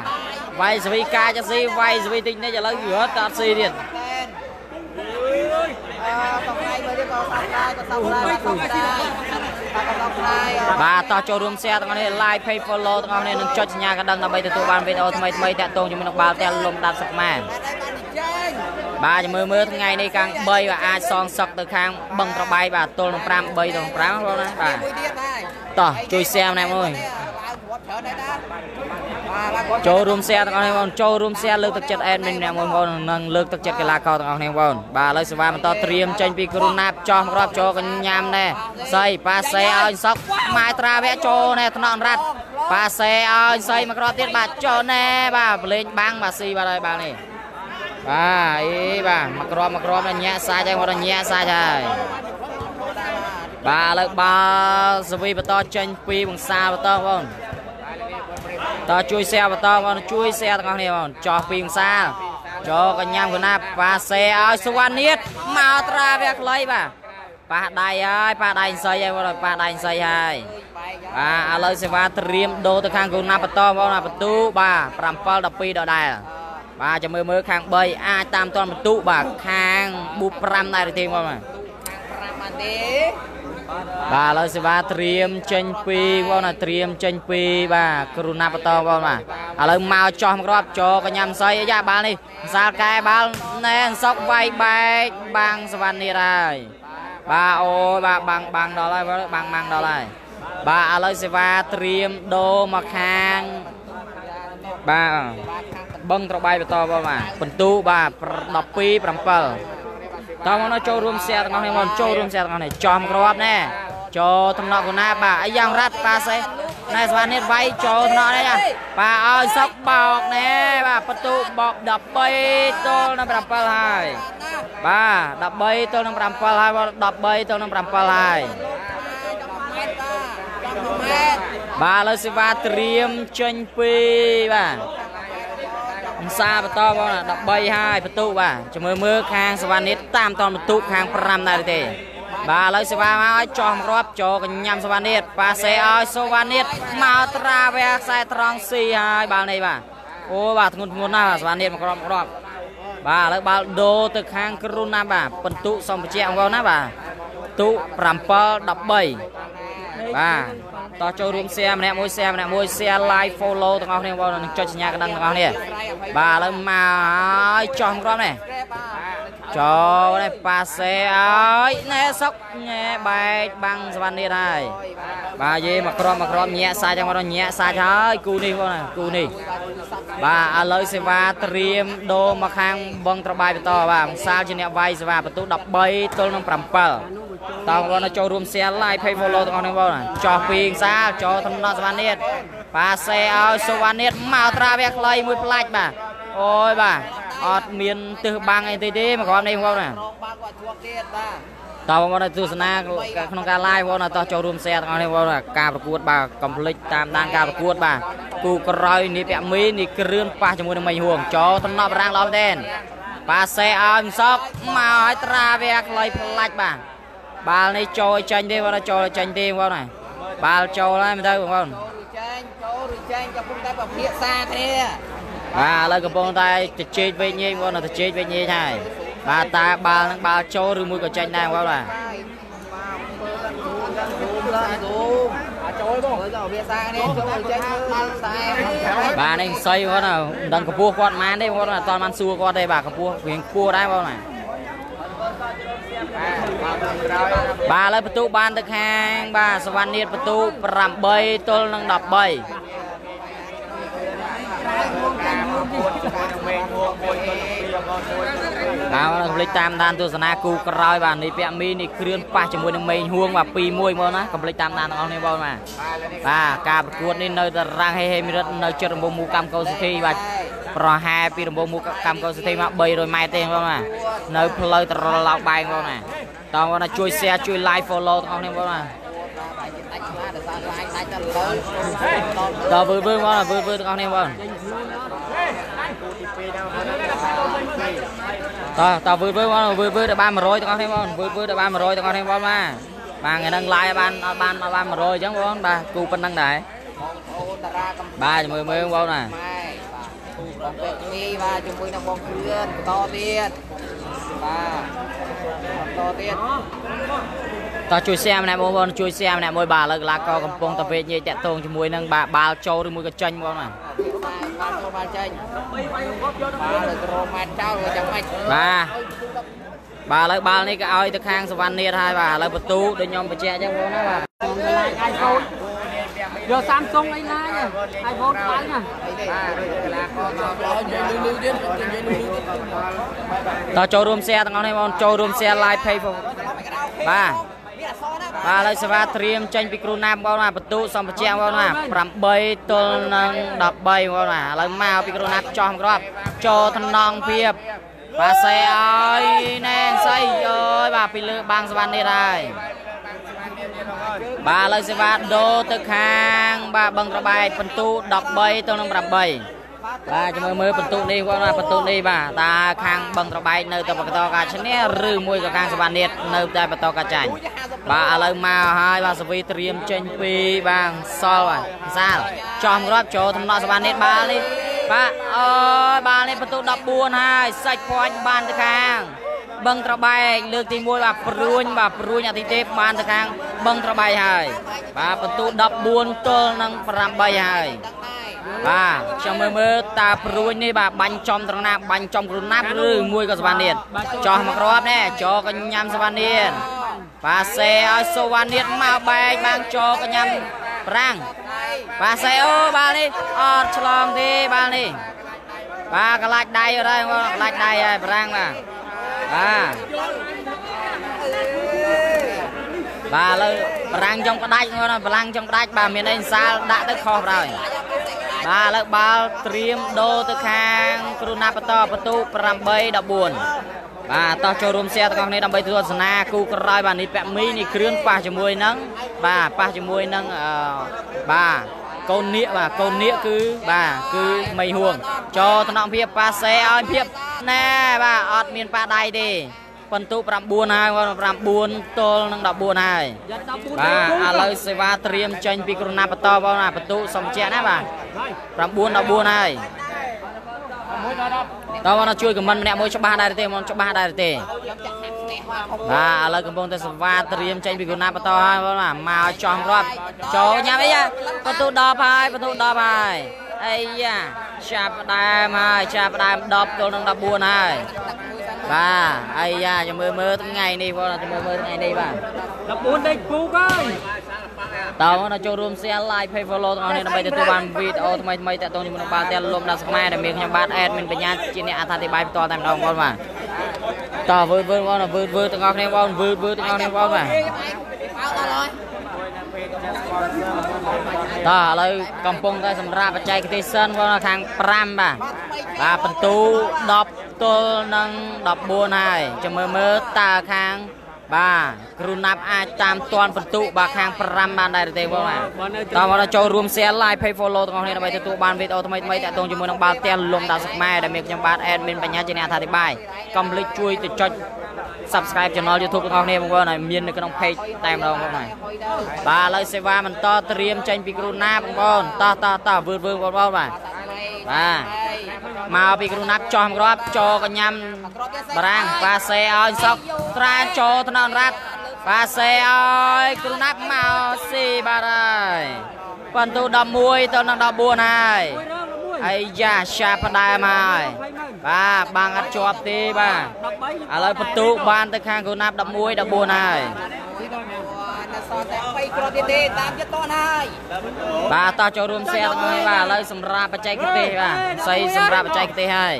វាយសវីកាចាស៊ីវាយសវីតិចនេះឥឡូវរត់តអត់ស៊ីទៀតអឺកំឡៃមើលទៀតក៏សោកដែរក៏សោកដែរក៏សោកដែរក៏សោកដែរ បាទតោះចូលរួម share ទាំងអស់គ្នា like page follow ទាំងអស់គ្នានិងចុចសញ្ញាកណ្ដឹងដើម្បីទទួលបានវីដេអូថ្មីៗតាក់ទងជាមួយនឹងបាល់ទះលំដាប់សកម៉ាតែបានចេញ បាទចាំមើលមើលថ្ងៃនេះខាង3បាទអាចសងសឹកទៅខាងបឹងត្របាយបាទទល់នឹង5 3ទៅ5បងណាបាទមួយទៀតដែរតោះជួយ share ម្នាក់មួយឡើងគាត់ច្រើនដែរតាបាទឡើងគាត់ចូលរួម share ទាំងអស់គ្នាបងចូលរួម share លើកទឹកចិត្ត admin ម្នាក់មួយបងនិងលើកទឹកចិត្តកីឡាករទាំងអស់គ្នាបងបាទឥឡូវសេវាបន្តត្រៀមចេញពីគ្រូណាប់ចោះមករាប់ចូលកញ្ញាំណែសៃប៉ាសេឲ្យសក់ម៉ែត្រាវៈចូលណែថ្នាក់អនរ៉ាត់ប៉ាសេឲ្យសៃមកគ្រាប់ទៀតបាទចូលណែបាទប្រលេងបាំងបាទស៊ីបាទហើយបាទនេះ បាទអីបាទមកគ្រាប់មកគ្រាប់ញ៉ាក់សាច់ហើយមកញ៉ាក់សាច់ហើយបបាទឥឡូវបាល់សវីបន្តចេញពីបង្សាបន្តបងតជួយ share បន្តបងជួយ share ទាំងអស់គ្នាបងចោះពីបង្សាចូលកញ្ញាំកណាប៉ាសេឲ្យសុវណ្ណៀតមកត្រាវះខ្លីបាទប៉ះដៃហើយប៉ះដៃស័យហើយបងប៉ះដៃស័យហើយបាទឥឡូវសេវាត្រៀមដូរទៅខាងកូនណាបន្តបងណាបន្ទូបាទ7 12ដដែល បាទចាំមើលមើលខាង3អាចតាមតាន់បន្ទុបាទខាងប៊ូ5ដែរទេបងបាទ5បានទេបាទឥឡូវសេវាត្រៀមចេញពីបងណាត្រៀមចេញពីបាទគ្រូណាបតបងបាទឥឡូវមកចោះមកគ្រាប់ចូលកញ្ញាំស័យអាយ៉ាបាល់នេះសាលកែបាល់ណែសុកវាយបែកបាំងសវណ្ណនេះហើយបាទអូយបាទបាំងបាំងដល់ហើយបាំងបាំងដល់ហើយបាទឥឡូវសេវាត្រៀមដូរមកខាង បាទបឹងត្របាយបន្តបងបាទបន្ទូបាទ12 7តើមកនៅចូលរួមសែទាំងអស់នេះមកចូលរួមសែទាំងអស់នេះចំក្របណែចូលតំណក់កណាបាទអាយ៉ាងរ៉ាត់ប៉ាសេណែស្វានេះវាយចូលតំណក់នេះប៉ាឲ្យសុកបោកណែបាទបន្ទូបោក13ទល់នឹង7ហើយបាទ13ទល់នឹង7ហើយ13ទល់នឹង7ហើយ បាទឥឡូវសេវាត្រៀមចេញពីបាទអង្សាបន្តបងណា13ហើយបន្ទុបាទចាំមើលមើលខាងសវណ្ណិតតាមតនបន្ទុខាង5ដែរទេ បាទឥឡូវសេវាមកឲ្យចោះមករាប់ចូលកញ្ញាំសវណ្ណិតប៉ាសេឲ្យសវណ្ណិតមកត្រាវះខ្សែត្រង់ស៊ីហើយបាល់នេះបាទអូបាទធ្ងន់ធ្ងរណាស់បាទសវណ្ណិតមកគ្រាប់មកគ្រាប់បាទឥឡូវបាល់ដូរទៅខាងគ្រូណាបាទបន្ទុសំបជាបងប្អូនណាបាទទុ7 13 បាទតោះចូលរួម share ម្នាក់មួយ share ម្នាក់មួយ share live follow ទាំងអស់គ្នាបងនឹងចុចសញ្ញាកណ្ដឹងទាំងអស់គ្នាបាទឥឡូវមកហើយចោះមកក្រុមនេះចូលនេះប៉ាសេឲ្យណែសុកញ៉ែបែកបាំងសវណ្ណនេះហើយបាទយេមកក្រុមមកក្រុមញាក់សាច់ចឹងមកញាក់សាច់ហើយគូនេះបងណាគូនេះបាទឥឡូវសេវាត្រៀមដូរមកខាងបងត្របាយបន្តបាទមសាលជាអ្នកវាយសេវាបន្ទុ13ទល់នឹង7 តើបងប្អូនចូលរួម share like page follow ទាំងអស់នេះបងណាចោះពីខ្សាលចូលតំណសវណ្ណិតប៉ាសេឲ្យសវណ្ណិតមកត្រាវះខ្លីមួយផ្លាច់បាទអូយបាទអត់មានទិសបាំងអីទេទេមកក្រុមនេះបងប្អូនណារកបាល់គាត់ជាប់ទៀតបាទតើបងប្អូនទស្សនាក្នុងការ live បងប្អូនតោះចូលរួម share ទាំងអស់នេះបងប្អូនការប្រកួតបាទកំភ្លេចតាមដានការប្រកួតបាទគូក្រោយនេះពាក់មីនេះគ្រឿនប៉ះជាមួយនឹងមីហួងចូលតំណប់រាំងឡំទេប៉ាសេឲ្យមិនសក់មកឲ្យត្រាវះខ្លីផ្លាច់បាទ បាល់នេះចូលចាញ់ទេបងចូលចាញ់ទេបងប្អូនបាល់ចូលហើយមើលទៅបងប្អូនឬចេញចូលឬចេញកំពុងតែពភាសាគ្នាបាទឥឡូវកំពុងតែទៅជែកវែកញែកបងទៅជែកវែកញែកហើយបាទតើបាល់នឹងបាល់ចូលឬមួយក៏ចាញ់ដែរបងបាទឡើងទូអាចចូលបងទៅភាសាគ្នាចូលឬចេញបាល់ខ្សែបាទនេះស័យគាត់ណាមិនដឹងកម្ពស់គាត់ប៉ុន្មានទេបងប្អូនអត់ទាន់បានសួរគាត់ទេបាទកម្ពស់រៀងខ្ពស់ដែរបងប្អូន បាទឥឡូវបន្ទុបានទៅខាង បាទសវណ្ណនាតបន្ទុ8ទល់នឹង13បាទកំលេចតាមដានទស្សនាគូក្រោយបាទនេះពាក់មីនេះគ្រឿនប៉ះជាមួយនឹងមេងហួងបាទ2 1មកណាកំលេចតាមដានទាំងអស់គ្នាបងបាទបាទការប្រកួតនេះនៅតែរាំងហេហេមីរិតនៅជិតរំងមូកម្មកោសិទ្ធិបាទ ប្រហែលពីរំងមូកម្មកោសិទ្ធិមក300ម៉ែត្រទេបងបាទនៅផ្លូវត្រឡោកបែងបងណាតោះបងណាជួយ share ជួយ like follow ទាំងអស់គ្នាបងណាដាច់ឆ្លាតដោយសារឡាយដាច់ទៅលើតើវើវើបងណាវើវើទាំងអស់គ្នាបងតើតើវើវើបងវើវើទៅបាន100ទាំងអស់គ្នាបងវើវើទៅបាន100ទាំងអស់គ្នាបងបាទបាទថ្ងៃហ្នឹង live បានអត់បានអត់បាន100អញ្ចឹងបងបាទគូប៉ុណ្ណឹងដែរអូតារាកំបាទមើលមើលបងណាម៉ែ បាទបងពេកនេះបាទជាមួយនឹងបងគ្រឿនបន្តទៀតបាទបន្តទៀតតើជួយ share ម្នាក់បងប្អូនជួយ share ម្នាក់មួយបាទឥឡូវកីឡាករកំពុងតែពេកញែកតាក់ទងជាមួយនឹងបាទបាល់ចូលឬមួយក៏ចាញ់បងណាបាល់ចូលបាល់ចេញបាល់ទៅក្រមម៉ែត្រចោលវាចាំម៉េចបាទបាទឥឡូវបាល់នេះក៏ឲ្យទៅខាងសវណ្ណនាតហើយបាទឥឡូវបន្ទូដូចខ្ញុំបញ្ជាក់អញ្ចឹងបងណាបាទយក Samsung អីឡាយ iPhone ខ្លាំងណាស់អីទេកីឡាករមកដល់និ យាយលឺលឺទៀតនិយាយលឺលឺទៀតតើចូលរួម share ទាំងអស់នេះបងចូលរួម share live page បងបាទមានអសរណាបាទឥឡូវសេវាត្រៀមចេញពីគ្រូណាបងណាបន្ទូសម្បជៈបងណា8ទល់នឹង13បងណាឥឡូវមកពីគ្រូណាចោះមកគ្រាប់ចូលថ្នងភាពបាទសេឲ្យណែសៃអើយបាទពីលើបាំងសវណ្ណនេះហើយ បាទឥឡូវសេវាដូរទៅខាង បាទបឹងត្របែកបន្ទូ13ទៅនឹង8បាទចាំមើលមើលបន្ទុកនេះគាត់ថាបន្ទុកនេះបាទតើខាងបឹងត្របែកនៅតែបន្តការឈ្នះឬមួយក៏ខាងសវណ្ណិតនៅតែបន្តការចាញ់បាទឥឡូវមកហើយបាទសវីត្រៀមចេញពីបាទសល់បាទសាលចំគ្រាប់ចូលដំណក់សវណ្ណិតបាល់នេះបាទអើយបាល់នេះបន្ទុក14ហើយសាច់ភាញ់បានទៅខាង បឹងត្របែកលើកទី1បាទព្រួញបាទព្រួញអតិទេពបានទៅខាងបឹងត្របែកហើយបាទបន្ទូ14ទល់នឹង8ហើយបាទខ្ញុំមើលមើលតើព្រួញនេះបាទបាញ់ចំត្រង់ណាបាញ់ចំគ្រូណាប់ឬមួយក៏សវណ្ណៀនចោះមកគ្រាប់នេះចោក៏ញ៉ាំសវណ្ណៀនបាទសេឲ្យសវណ្ណៀនមកបែកបានចោក៏ញ៉ាំប្រាំងបាទសេអូបាល់នេះអត់ឆ្លងទេបាល់នេះបាទកន្លាច់ដៃអត់ហើយកន្លាច់ដៃហើយប្រាំងបាទ បាទបាទឥឡូវបរាំងចំក្តាច់គាត់បរាំងចំក្តាច់បាទមានអីសាលដាក់ទៅខុសហើយបាទឥឡូវបាល់ត្រៀមដូរទៅខាង គ្រូណាបតបន្ទូ8 14បាទតោះចូលរួមសៀទាំងអស់គ្នាដើម្បីធ្វើទស្សនាគូក្រោយបាទនេះពាក់មីនេះគ្រឿនប៉ះជាមួយនឹងបាទប៉ះជាមួយនឹងអឺបាទ កូននៀកបាទកូននៀកគឺបាទគឺមីហួងចូលថ្នាក់ភាពប៉ាសេឲ្យភាពណែបាទអត់មានប៉ាដៃទេបន្ទុ9ហើយ9ទល់នឹង14ហើយយ៉ាត់14បាទឥឡូវសេវាត្រៀមចេញពីក្រុមណាបន្តបងណាបន្ទុសំជាក់ណាបាទ9 14ហើយតើបងជួយខមមិនម្នាក់មួយច្បាស់ដែរទេមកច្បាស់ដែរទេ បាទឥឡូវកំពុងតែសេវាត្រៀមចេញពីក្រុមណាបន្តហើយបងណាមកចោះរាប់ចូលញ៉ាំអីបន្ទុ10ហើយបន្ទុ10ហើយអីយ៉ាចាប់ផ្ដើមហើយចាប់ផ្ដើម10ទល់នឹង14ហើយបាទអីយ៉ាចាំមើលមើលថ្ងៃនេះបងចាំមើលមើលថ្ងៃនេះបាទ14ដេកពូកអើយតើមកដល់ចូលរួម share like page follow ទាំងអស់គ្នាដើម្បីទទួលបានវីដេអូថ្មីថ្មីតាក់ទងជាមួយនឹងបាល់ទះលំដាប់ខ្មែរដែលមានខ្ញុំបាទ admin បញ្ញាជាអ្នកអត្ថាធិប្បាយផ្ទាល់តែម្ដងបងបាទ តើវើវើបងវើវើទាំងអស់គ្នាបងវើវើទាំងអស់គ្នាបងបាទតើឥឡូវកំពុងតែសម្រាប់បច្ចេកទេសសិនបងខាង5បាទបាទបន្ទូ10ទល់នឹង14ហើយចាំមើលមើលតើខាង បាទគ្រូណាប់អាចតាមតាន់បន្ទុកបាទខាង5បានដែរទេបងបាទតើមកដល់ចូលរួម share like page follow ទាំងអស់គ្នាដើម្បីទទួលបានវីដេអូថ្មីថ្មីតាក់ទងជាមួយនឹងបាល់ទះលំដាប់សខ្មែរដែលមានខ្ញុំបាទ admin បញ្ញាជាអ្នកអធិប្បាយកុំភ្លេចជួយទៅចុច subscribe channel YouTube ទាំងអស់គ្នាបងប្អូនឲ្យមាននៅក្នុង page តែម្ដងបងបាទបាទឥឡូវសេវាបន្តត្រៀមចេញពីគ្រូណាបងប្អូនតោះតោះតោះវឺវឺបងប្អូនបាទ បាទមកពីគ្រូណាប់ចោះមករាប់ចោកញ្ញាំបារាំងប៉ាសេឲ្យសក់ត្រាចោថ្នាក់រ៉ាត់ប៉ាសេឲ្យគ្រូណាប់មកស៊ីបាទហើយបន្ទូ11ទៅនឹង14ហើយអាយ៉ាឆាផ្ដើមហើយបាទបាំងអត់ជាប់ទេបាទឥឡូវបន្ទូបានទៅខាងគ្រូណាប់11 14ហើយ នៅសល់តែ3គ្រាប់ទៀតទេតាមចិត្តតនហើយបាទតោះចូលរួម share ទាំងអស់គ្នាបាទឥឡូវសម្រាប់បច្ចេកទេសបាទស្អីសម្រាប់បច្ចេកទេសហើយ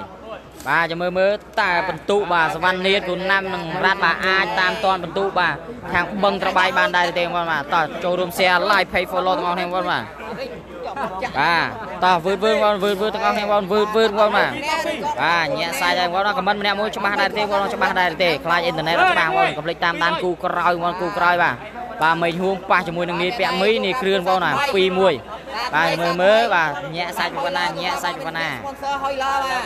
បាទចាំមើលមើលតើបន្ទុបាទសវណ្ណនាតគូណាំនឹងរ៉ាត់បាទអាចតាមតាន់បន្ទុបាទខាងបឹងត្របាយបានដែរទេបងបាទតោះចូលរួម share like page follow ទាំងអស់គ្នាបងបាទបាទតោះវឺតវឺតបងវឺតវឺតទាំងអស់គ្នាបងវឺតវឺតបងបាទបាទញាក់សាច់ហើយបងខមមិនម្នាក់មួយច្បាស់ដែរទេបងច្បាស់ដែរទេខ្លាចអ៊ីនធឺណិតច្បាស់បងកុំភ្លេចតាមដានគូក្រោយបងគូក្រោយបាទ បាទមេឃហួងប៉ះជាមួយនឹងនាយពាក់មីនេះគ្រឿនបងណា2 1បាទមើលមើលបាទញាក់សាច់ប៉ុណ្ណាញាក់សាច់ប៉ុណ្ណា sponsor ហុយឡាបាទ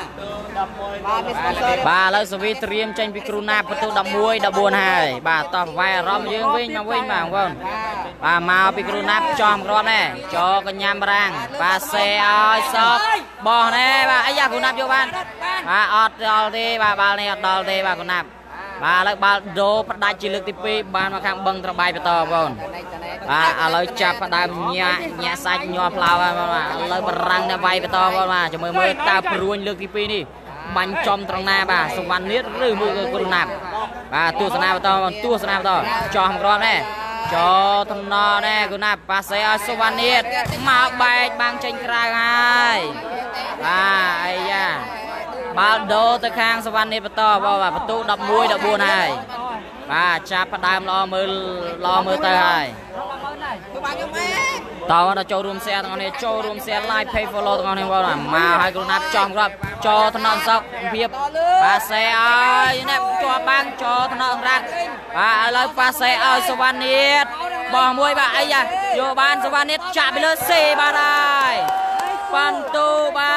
បាទមាន sponsor បាទឥឡូវសវីត្រៀមចេញពីគ្រូណាបន្ទូ11 14ហើយបាទតោះប្រវាយអារម្មណ៍យើងវិញមកវិញបាទបងប្អូនបាទមកពីគ្រូណាចំគ្រាប់ណែចកញ្ញាំរាំងបាទសេឲ្យសក់បោះណែបាទអាយ៉ាគ្រូណាយកបានបាទអត់ដល់ទេបាទបាល់នេះអត់ដល់ទេបាទគ្រូណាបា ទឥឡូវបាល់ដូរផ្ដាច់ជាលើកទី2បានមកខាងបឹងត្របាយបន្តបងប្អូនបាទឥឡូវចាប់ផ្ដើមញាក់ញាក់សាច់ញាស់ផ្លោហើយបងបាទឥឡូវបរាំងនៅវាយបន្តបងបាទចាំមើលមើលតើព្រួញលើកទី2នេះបាញ់ចំត្រង់ណាបាទសុវណ្ណនាតឬមួយក៏គ្រូណាប់បាទទស្សនាបន្តបងទស្សនាបន្តចោះមកគ្រាប់ណែចូលតំណណែគ្រូណាប់ប៉ាសេឲ្យសុវណ្ណនាតមកបែកបាំងចេញក្រៅហើយបាទអីយ៉ា បាល់ដូរទៅខាងសុវណ្ណនាតបន្តបងបាទបន្ទូ11 14ហើយបាទចាប់ផ្ដើមល្អមើលល្អមើលទៅហើយគឺបាញ់ខ្ញុំម៉ែតើដល់ចូលរួម share ទាំងអស់គ្នាចូលរួម share like page follow ទាំងអស់គ្នាបងមកឲ្យគ្រូណាប់ចំគ្រាប់ចូលថ្នាក់សក់ភាពប៉ាសេឲ្យនេះជាប់បាំងចូលថ្នាក់រ៉ាត់បាទឥឡូវប៉ាសេឲ្យសវណ្ណៀតបោះមួយបាទអីយ៉ាយកបានសវណ្ណនេះចាក់ពីលើសេបាទហើយ ប៉ាន់ទូបា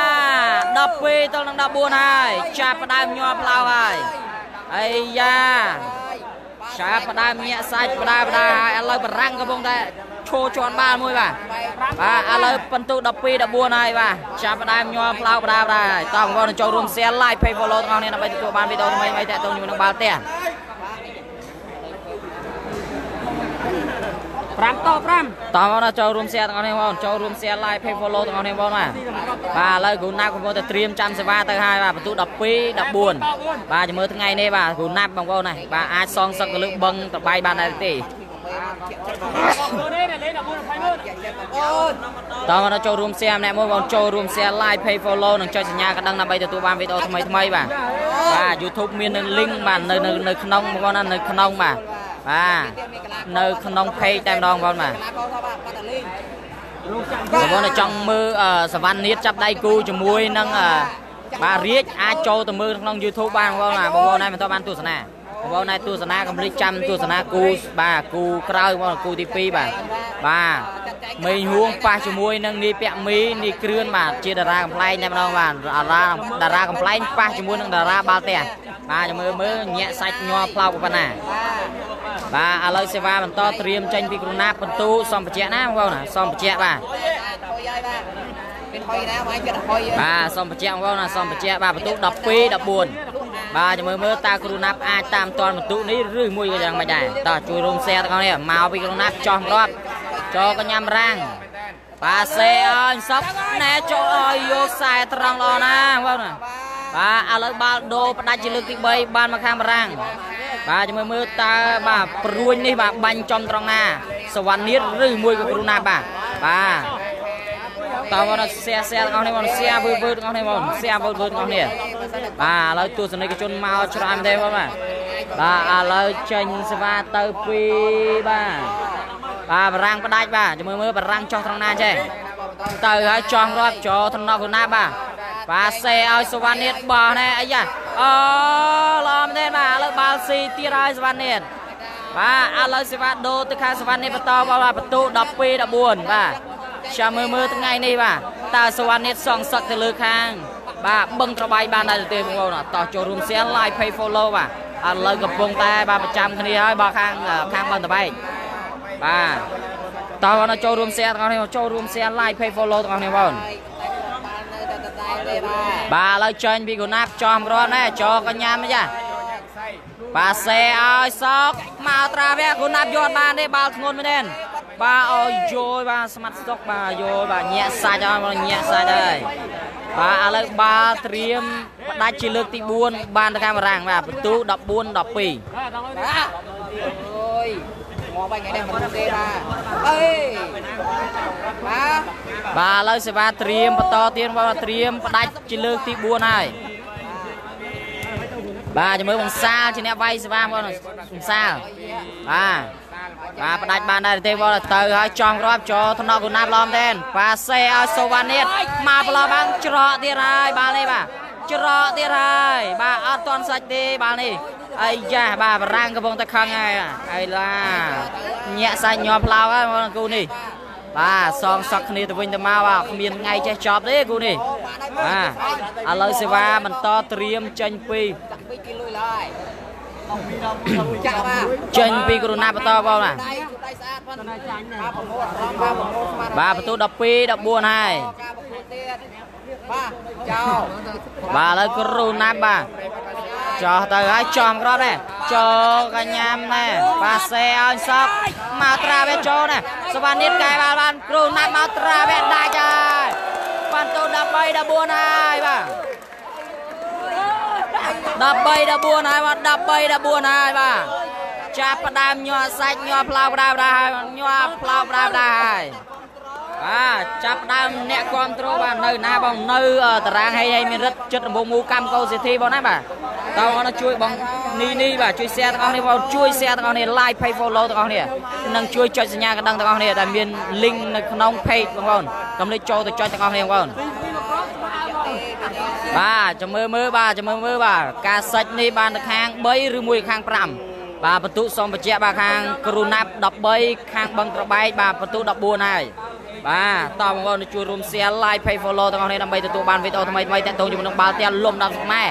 ទ12ទល់នឹង14ហើយចាប់ផ្ដើមញាប់ផ្លៅហើយអីយ៉ាចាប់ផ្ដើមញាក់សាច់ផ្ដើមផ្ដើមហើយឥឡូវបារាំងកំពុងតែឈោជន់បាល់មួយបាទបាទឥឡូវពិន្ទុ12 14ហើយបាទចាប់ផ្ដើមញាប់ផ្លៅផ្ដើមដែរហើយតោះបងប្អូនចូលរួម share like page follow ទាំងអស់គ្នាដើម្បីទទួលបានវីដេអូថ្មីៗតាក់ទងជាមួយនឹងបាល់ទះ 5ត5តោះបងចូលរួម share ទាំងអស់គ្នាបងចូលរួម share like page follow ទាំងអស់គ្នាបងបាទបាទឥឡូវគ្រូណាប់កំពុងតែត្រៀមចាំសេវាទៅហើយបាទបន្ទូ12 14បាទចាំមើលថ្ងៃនេះបាទគ្រូណាប់បងប្អូនណាបាទអាចសងសឹកទៅលើបឹងតបៃបានដែរទេអូនេះលេង14 20ម៉ឺនអូនតោះបងចូលរួម share ម្នាក់មួយបងចូលរួម share like page follow និងចុចសញ្ញាកណ្ដឹងដើម្បីទទួលបានវីដេអូថ្មីថ្មីបាទបាទ YouTube មាននៅ link បាទនៅនៅនៅក្នុងបងប្អូនណានៅក្នុងបាទ បាទនៅក្នុង page តែម្ដងបងប្អូនបាទកណាបោថាបាទបាត់តាលីងបងប្អូនដែលចង់មើលអឺសវណ្ណនាតចាប់ដៃគូជាមួយនឹងអឺបាទរាជអាចចូលទៅមើលក្នុង YouTube បានបងប្អូនណាបងប្អូនណាមិនតបានទស្សនា បងប្អូនណាទស្សនាកំភ្លេចចាំទស្សនាគូបាទគូក្រោយបងប្អូនគូទី2បាទបាទមេងហួងប៉ះជាមួយនឹងនីពាក់មីនីគ្រឿនបាទជាតារាកំ pl ែងតែម្ដងបាទតារាតារាកំ pl ែងប៉ះជាមួយនឹងតារាបាល់ទះបាទចាំមើលមើលញាក់សាច់ញ័រផ្លោកប៉ុណ្ណាបាទឥឡូវសេវាបន្តត្រៀមចេញពីគ្រូណាបបន្ទូសំបច្ចៈណាបងប្អូនណាសំបច្ចៈបាទ ហុយហើយបាទមានហុយណាបងចិត្តហុយបាទសូមបញ្ជាក់បងប្អូនណាសូមបញ្ជាក់បាទបន្ទុក12 14បាទចាំមើលមើលតើគ្រូណាប់អាចតាមតាន់បន្ទុកនេះឬមួយក៏យ៉ាងមិនដែរតោះជួយរួម share ទាំងអស់នេះមកពីគ្រូណាប់ចោះម្រាប់ចូលកញ្ញាំរាំងបាទសេអើយសពណែចូលឲ្យយកខ្សែត្រង់ល្អណាបងប្អូនណាបាទឥឡូវបាល់ដូរផ្ដាច់ជាលើកទី3បានមកខាងបារាំងបាទចាំមើលមើលតើបាទព្រួយនេះបាទបាញ់ចំត្រង់ណាសវណ្ណនាតឬមួយក៏គ្រូណាប់បាទបាទ តើបងសៀសៀទាំងអស់នេះបងសៀវើវើទាំងអស់នេះបងសៀវើវើទាំងអស់នេះបាទឥឡូវទស្សនិកជនមកច្រើនទេបងបាទបាទឥឡូវចេញសេវាទៅពីបាទបាទបារាំងផ្ដាច់បាទចាំមើលមើលបារាំងចោះត្រង់ណាចេះទៅហើយចោះរាប់ចូលថ្នាក់គណាបាទបាទសេឲ្យសវណ្ណនាតបោះណែអីយ៉ាអូល្អមែនទេបាទឥឡូវបាល់ស៊ីទៀតហើយសវណ្ណនាតបាទឥឡូវសេវាដូរទៅខាងសវណ្ណនាតបន្តបាទបន្ទូ12 14បាទ ចាំមើលមើលថ្ងៃនេះបាទតើសវណ្ណនេតសងសឹកទៅលើខាង បាទបឹងត្របាយបានដែរឬទេបងប្អូនតោះចូលរួម share like page follow បាទឥឡូវកំពុងតែបាទប្រចាំគ្នាហើយបាទខាងខាងបឹងត្របែកបាទតោះបងចូលរួម share ទាំងអស់គ្នាចូលរួម share like page follow ទាំងអស់គ្នាបងបាល់នៅតែតែទេបាទបាទឥឡូវចេញពីកូណាប់ចំគ្រាន់ណែចោកញ្ញាមចាបាទសេឲ្យសោកមកត្រាវះកូណាប់យកបានទេបាល់ធ្ងន់មែនទេ បាទអោយយយបាទស្មាត់ស្តុកបាទយយបាទញាក់សាច់ឲ្យមកញាក់សាច់ហើយបាទឥឡូវបាល់ត្រៀមផ្ដាច់ជាលើកទី4បានទៅកាមេរ៉ាំងបាទបន្ទូ14 12បាទអូយមកបាញ់ថ្ងៃនេះមិនទេបាទអេបាទបាទឥឡូវសេវាត្រៀមបន្តទៀតបាទត្រៀមផ្ដាច់ជាលើកទី4ហើយបាទចាំមើលបងសាលជាអ្នកវាយសេវាបងបងសាលបាទ បាទផ្ដាច់បានដែរទេបងទៅហើយចំរាប់ចោថ្នាក់គូណាប់ឡំទេបាទសេឲ្យសូវ៉ានីតមកប្រឡំបានច្រកទៀតហើយបាល់នេះបាទច្រកទៀតហើយបាទអត់តន់សាច់ទេបាល់នេះអីយ៉ាបាទបារាំងកំពុងតែខឹងហើយអីឡាញាក់សាច់ញាប់ផ្លោហើយបងគូនេះបាទសងសក់គ្នាទៅវិញទៅមកបាទគ្មានថ្ងៃចេះចប់ទេគូនេះបាទឥឡូវសេវាបន្តត្រៀមចេញពីចាក់ពីគីលុយឡើយ ចាក់បាទចេញពីគ្រូណាបន្តបងបាទដៃដៃស្អាតប៉ុណ្ណាចាញ់ណាបាទប្រមូលអារម្មណ៍បាទប្រមូលស្មារតីបាទបន្ទូ12 14ហើយការប្រកួតទៀតបាទចោលបាទឥឡូវគ្រូណាប់បាទចោះទៅហើយចំក្រត់ដែរចូលកញ្ញាំដែរបាទសេឲ្យសក់មកត្រាវេចូលណាសវណ្ណនេះកែបាល់បានគ្រូណាប់មកត្រាវេដាច់ហើយបន្ទូ13 14ហើយបាទ 13 14ហើយបាទ13 14ហើយបាទចាប់ផ្ដើមញ័រសាច់ញ័រផ្លោផ្ដើមដែរហើយញ័រផ្លោផ្ដើមដែរហើយបាទចាប់ផ្ដើមអ្នកគ្រប់គ្រងបាទនៅណាបងនៅតារាងហេហេមានរិទ្ធចិត្តដំបងមូកម្មកោសិទ្ធិបងណាបាទតើបងជួយបងនេះនេះបាទជួយ share ទាំងអស់នេះបងជួយ share ទាំងអស់នេះ like page follow ទាំងអស់នេះនិងជួយចុចសញ្ញាកណ្ដឹងទាំងអស់នេះដែលមាន link នៅក្នុង page បងប្អូនកុំភ្លេចចូលទៅចុចទាំងអស់នេះបងប្អូន បាទចាំមើលមើលបាទចាំមើលមើលបាទការសាច់នេះបានទៅខាង3ឬមួយខាង5បាទបន្ទុសូមបញ្ជាក់បាទខាងគ្រូណាប់13ខាងបឹងត្របែកបាទបន្ទុ14ហើយបាទតបងប្អូនជួយរួម share like page follow ទាំងអស់គ្នាដើម្បីទទួលបានវីដេអូថ្មីៗតាក់ទងជាមួយនឹងបាល់ទះលំដាប់ស្មែ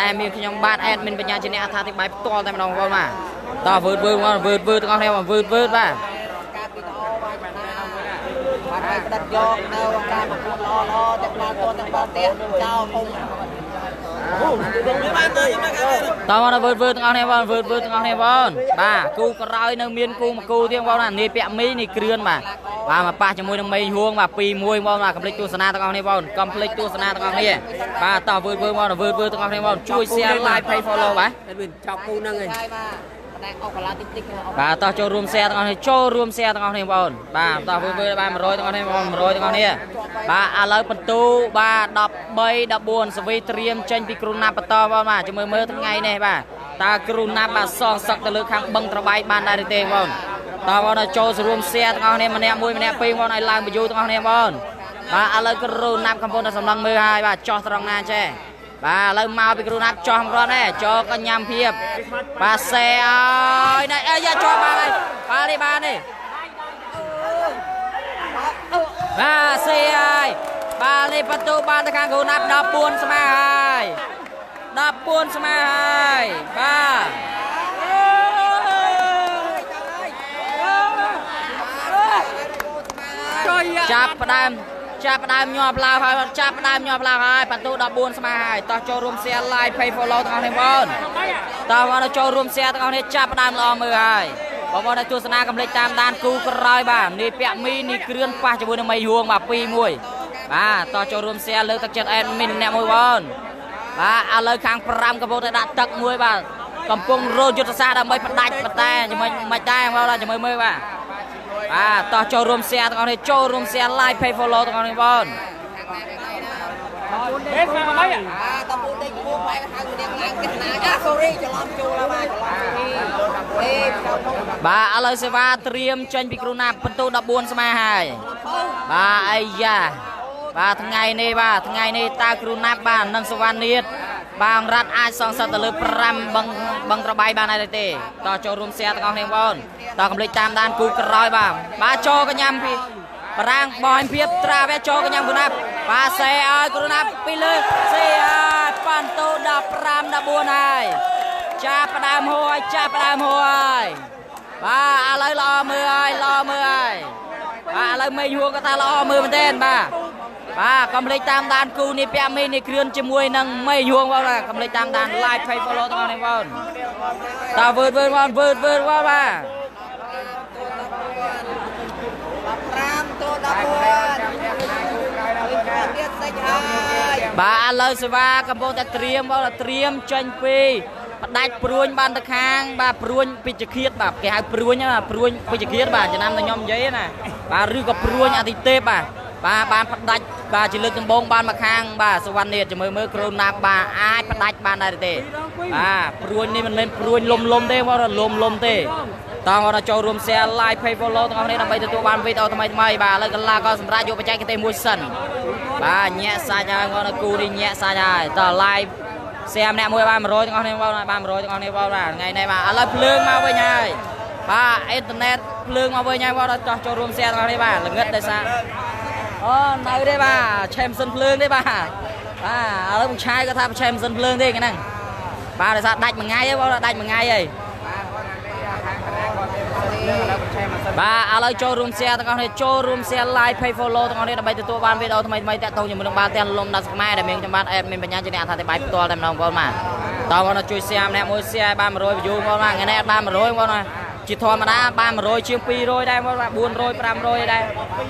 ដែលមានខ្ញុំបាទ admin បញ្ញាជាអ្នកអត្ថាធិប្បាយផ្ទាល់តែម្ដងបងប្អូនបាទតវើតវើមកវើតវើទាំងអស់គ្នាមកវើតវើបាទការវីដេអូបានបានបានផ្ដិតយកនៅការប្រកួតល្អល្អទាំង បាល់ទាត់ទាំងបាល់ទះចោលធំតមកវើតវើទាំងអស់គ្នាបងវើតវើទាំងអស់គ្នាបងបាទគូក្រោយនៅមានគូមួយគូទៀតបងណានាយពាក់មីនេះគ្រឿនបាទបាទមកប៉ះជាមួយនឹងមេហួងបាទ2 1បងបាទកំភ្លេចទស្សនាទាំងអស់គ្នាបងកំភ្លេចទស្សនាទាំងអស់គ្នាបាទតវើតវើបងវើតវើទាំងអស់គ្នាបងជួយ share like page follow បាទចောက်គូហ្នឹងឯង ហើយបាទបណ្ដាអុកកលាតិចតិចអុកបាទតោះចូលរួម share ទាំងអស់គ្នាចូលរួម share ទាំងអស់គ្នាបងប្អូនបាទតោះវើវើបាទ100ទាំងអស់គ្នាបង100ទាំងអស់គ្នាបាទឥឡូវបន្ទូបាទ13 14សវីត្រៀមចេញពីគ្រូណាប់បន្តបងបាទជាមួយមើលថ្ងៃនេះបាទតើគ្រូណាប់បាទសងសឹកទៅលើខាងបឹងត្របែកបានដែរឬទេបងតើបងចូលរួម share ទាំងអស់គ្នាម្នាក់មួយម្នាក់ពីរបងឲ្យឡើងបញ្យូទាំងអស់គ្នាបងបាទឥឡូវគ្រូណាប់កំពុងតែសម្លឹងមើលហើយបាទចោះត្រង់ណាចេះ បាទឥឡូវមកពីគ្រូណាប់ចោះម្ដងដែរចោកញ្ញាំភាពបាទសេឲ្យណែអើយ៉ាចោះបានហើយបាននេះបាននេះបាទសេហើយបាទនេះបន្ទូបានទៅខាងគ្រូណាប់14ស្មើហើយ14ស្មើហើយបាទចាប់ផ្ដើម ចាប់ផ្ដើមញាប់ឡើងហើយចាប់ផ្ដើមញាប់ឡើងហើយបន្ទូ14ស្មើហើយតោះចូលរួម share like page follow ទាំងអស់គ្នាបងតោះបងចូលរួម share ទាំងអស់គ្នាចាប់ផ្ដើមល្អមើលហើយបងប្អូនទស្សនាកំលេចតាមដានគូក្រោយបាទនេះពាក់មីនេះគ្រឿនប៉ះជាមួយនឹងមីហួងបាទ2 1បាទតោះចូលរួម share លើកទឹកចិត្ត admin អ្នកមួយបងបាទឥឡូវខាង5កំពុងតែដាក់ទឹកមួយបាទកំពុងរោយុទ្ធសាស្ត្រដើម្បីផ្ដាច់បតែជាមួយមិនដែរបងប្អូនជាមួយមើលបាទ បាទតោះចូលរួម share ទាំងអស់គ្នាចូលរួម share like page follow ទាំងអស់គ្នាបង14ដេកឆ្នាំ8អា14ដេកពូបែកហៅនាងឡើងគេណាចា sorry ច្រឡំចូលហើយបាទច្រឡំបាទឥឡូវសេវាត្រៀមចេញពីគ្រូណាប់ពិន្ទុ14ស្មើហើយបាទអាយ៉ាបាទថ្ងៃនេះបាទថ្ងៃនេះតើគ្រូណាប់បាទនិងសវណ្ណនាតបាទអង្រត់អាចសងសឹកទៅលើ5បង្បឹងត្របាយបានដែរទេតោះចូលរួមសៀទាំងអស់គ្នាបងតោះកំលេចតាមដានគូក្រោយបាទបាទចូលកញ្ញាំពីប្រាំងបោះភាពត្រាវេចូលកញ្ញាំគ្រូណាប់បាទសេឲ្យគ្រូណាប់ពីលើសេឲ្យប៉ាន់តូ15 14ហើយចាប់ផ្ដើមហួយចាប់ផ្ដើមហួយបាទឥឡូវល្អមើលហើយល្អមើលហើយបាទឥឡូវមេយួរក៏ថាល្អមើលមែនទេបាទ បាទកុំភ្លេចតាមដានគូនេះពាក់មីនេះគ្រឿនជាមួយនឹងមេយួងបងបាទកុំភ្លេចតាមដាន live page follow ទាំងអស់នេះបងតើវើតវើតបងវើតវើតបងបាទ5ទៅ14ទៀតសេចហើយបាទឥឡូវសេវាកំពុងតែត្រៀមបងត្រៀមចេញពីផ្ដាច់ព្រួញបានទៅខាង បាទព្រួញពេជ្ជឃាតបាទគេហៅព្រួញណាព្រួញពេជ្ជឃាតបាទចំណាំតែខ្ញុំនិយាយណាបាទឬក៏ព្រួញអតិទេពបាទ បាទបានផ្ដាច់បាទជាលើកដំបូងបានមកខាង បាទសវណ្ណនេតចាំមើលមើលគ្រូណាប់បាទអាចផ្ដាច់បានដែរទេបាទព្រួញនេះមិនមែនព្រួញលំលំទេបងលំលំទេតោះគាត់ចូលរួម share like page follow ទាំងអស់គ្នាដើម្បីទទួលបានវីដេអូថ្មីថ្មីបាទឥឡូវកន្លះក៏សម្រាប់យកបច្ចេកទេសមួយសិនបាទញាក់សាច់ហើយគាត់គូនេះញាក់សាច់ហើយតោះ live share ម្នាក់មួយបាន100ទាំងអស់គ្នាបងបាន100ទាំងអស់គ្នាបងបាទថ្ងៃនេះបាទឥឡូវភ្លើងមកវិញហើយបាទអ៊ីនធឺណិតភ្លើងមកវិញហើយបងចោះចូលរួម share ទាំងអស់គ្នាបាទល្ងឹតដោយសារ អូនៅទេបាទឆេមសិនភ្លើងទេបាទបាទឥឡូវបងឆាយគាត់ថាឆេមសិនភ្លើងទេហ្នឹងបាទដោយសារដាច់មួយថ្ងៃហើយបងដាច់មួយថ្ងៃហើយបាទឥឡូវចូលរួម share ទាំងអស់គ្នាចូលរួម share like page follow ទាំងអស់គ្នាដើម្បីទទួលបានវីដេអូថ្មីថ្មីតាក់ទងជាមួយនឹងបាល់ទាំងលំដាប់ស្មែដែលមានខ្ញុំបាទអេតមានបញ្ញាជាអ្នកអត្ថាធិប្បាយផ្ទាល់តែម្ដងបងបាទតើបងជួយ share ម្នាក់មួយ share បាន100 view បងបាទថ្ងៃនេះអត់បាន100បងណា ជាធម្មតាបាន100ជាង200ដែរបងបាទ400 500ដែរ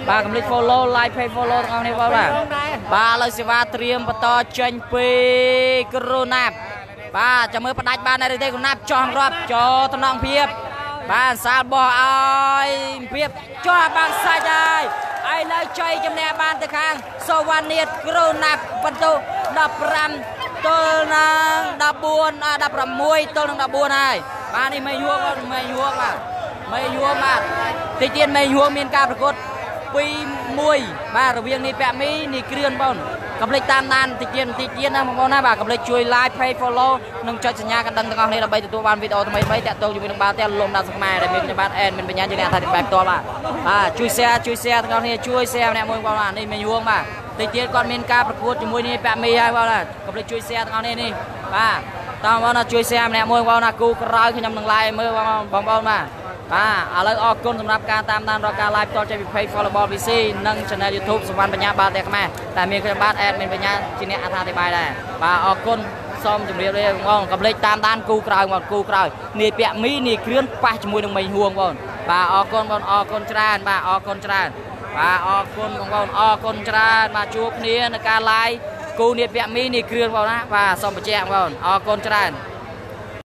បាទកុំភ្លេច follow like page follow ទាំងអស់គ្នាបងបាទបាទឥឡូវសេវាត្រៀមបន្តចេញពីគ្រូណាប់បាទចាំមើលផ្ដាច់បានដែរទេគ្រូណាប់ចោះរាប់ចូលតំណងភាពបានសាលបោះឲ្យពីបជាប់បានសាច់ហើយហើយនៅជ័យជំនះបានទៅខាងសវណ្ណនាតគ្រូណាប់បន្ទុ15ទល់នឹង14អ16ទល់នឹង14ហើយ បាទនេះមេយួរបាទមេយួរបាទមេយួរបាទតិចទៀតមេយួរមានការប្រកួត2 1បាទរវាងនេះពាក់មីនេះគ្រឿនបងបកុំភ្លេចតាមដានតិចទៀតបន្តិចទៀតណាបងប្អូនណាបាទកុំភ្លេចជួយ like page follow និងចុចសញ្ញាកណ្ដឹងទាំងអស់គ្នាដើម្បីទទួលបានវីដេអូថ្មីៗតាក់ទងជាមួយនឹងបាល់ទះលំដាប់សខ្មែរដែលមានខ្ញុំបាទអែនមានបញ្ញាជាអ្នកអធិប្បាយផ្ទាល់បាទបាទជួយ share ជួយ share ទាំងអស់គ្នាជួយ share ម្នាក់មួយបងប្អូននេះមានយងបាទតិចទៀតគាត់មានការប្រកួតជាមួយនេះពាក់មីហើយបងប្អូនកុំភ្លេចជួយ share ទាំងអស់គ្នានេះបាទ តោះបងប្អូនណាជួយ share ម្នាក់មួយបងប្អូនណាគូក្រោយខ្ញុំនឹង live មើលបងប្អូនបាទបាទឥឡូវអរគុណសម្រាប់ការតាមដានរាល់ការ live តចេញពី page Volleyball VC និង channel YouTube សវណ្ណបញ្ញាបាល់តែខ្មែរតែមានខ្ញុំបាទ admin បញ្ញាជាអ្នកអត្ថាធិប្បាយដែរបាទអរគុណសូមជម្រាបលាបងប្អូនកុំភ្លេចតាមដានគូក្រោយមកគូក្រោយនាយពាក់មីនាយគ្រឿនប៉ះជាមួយនឹងមីហួងបងបាទអរគុណបងអរគុណច្រើនបាទអរគុណច្រើនបាទអរគុណបងប្អូនអរគុណច្រើនបាទជួបគ្នានៅការ live គូនាយពាក់មីនាយគ្រឿនបងណាបាទសូមបញ្ជាក់បងប្អូនអរគុណច្រើន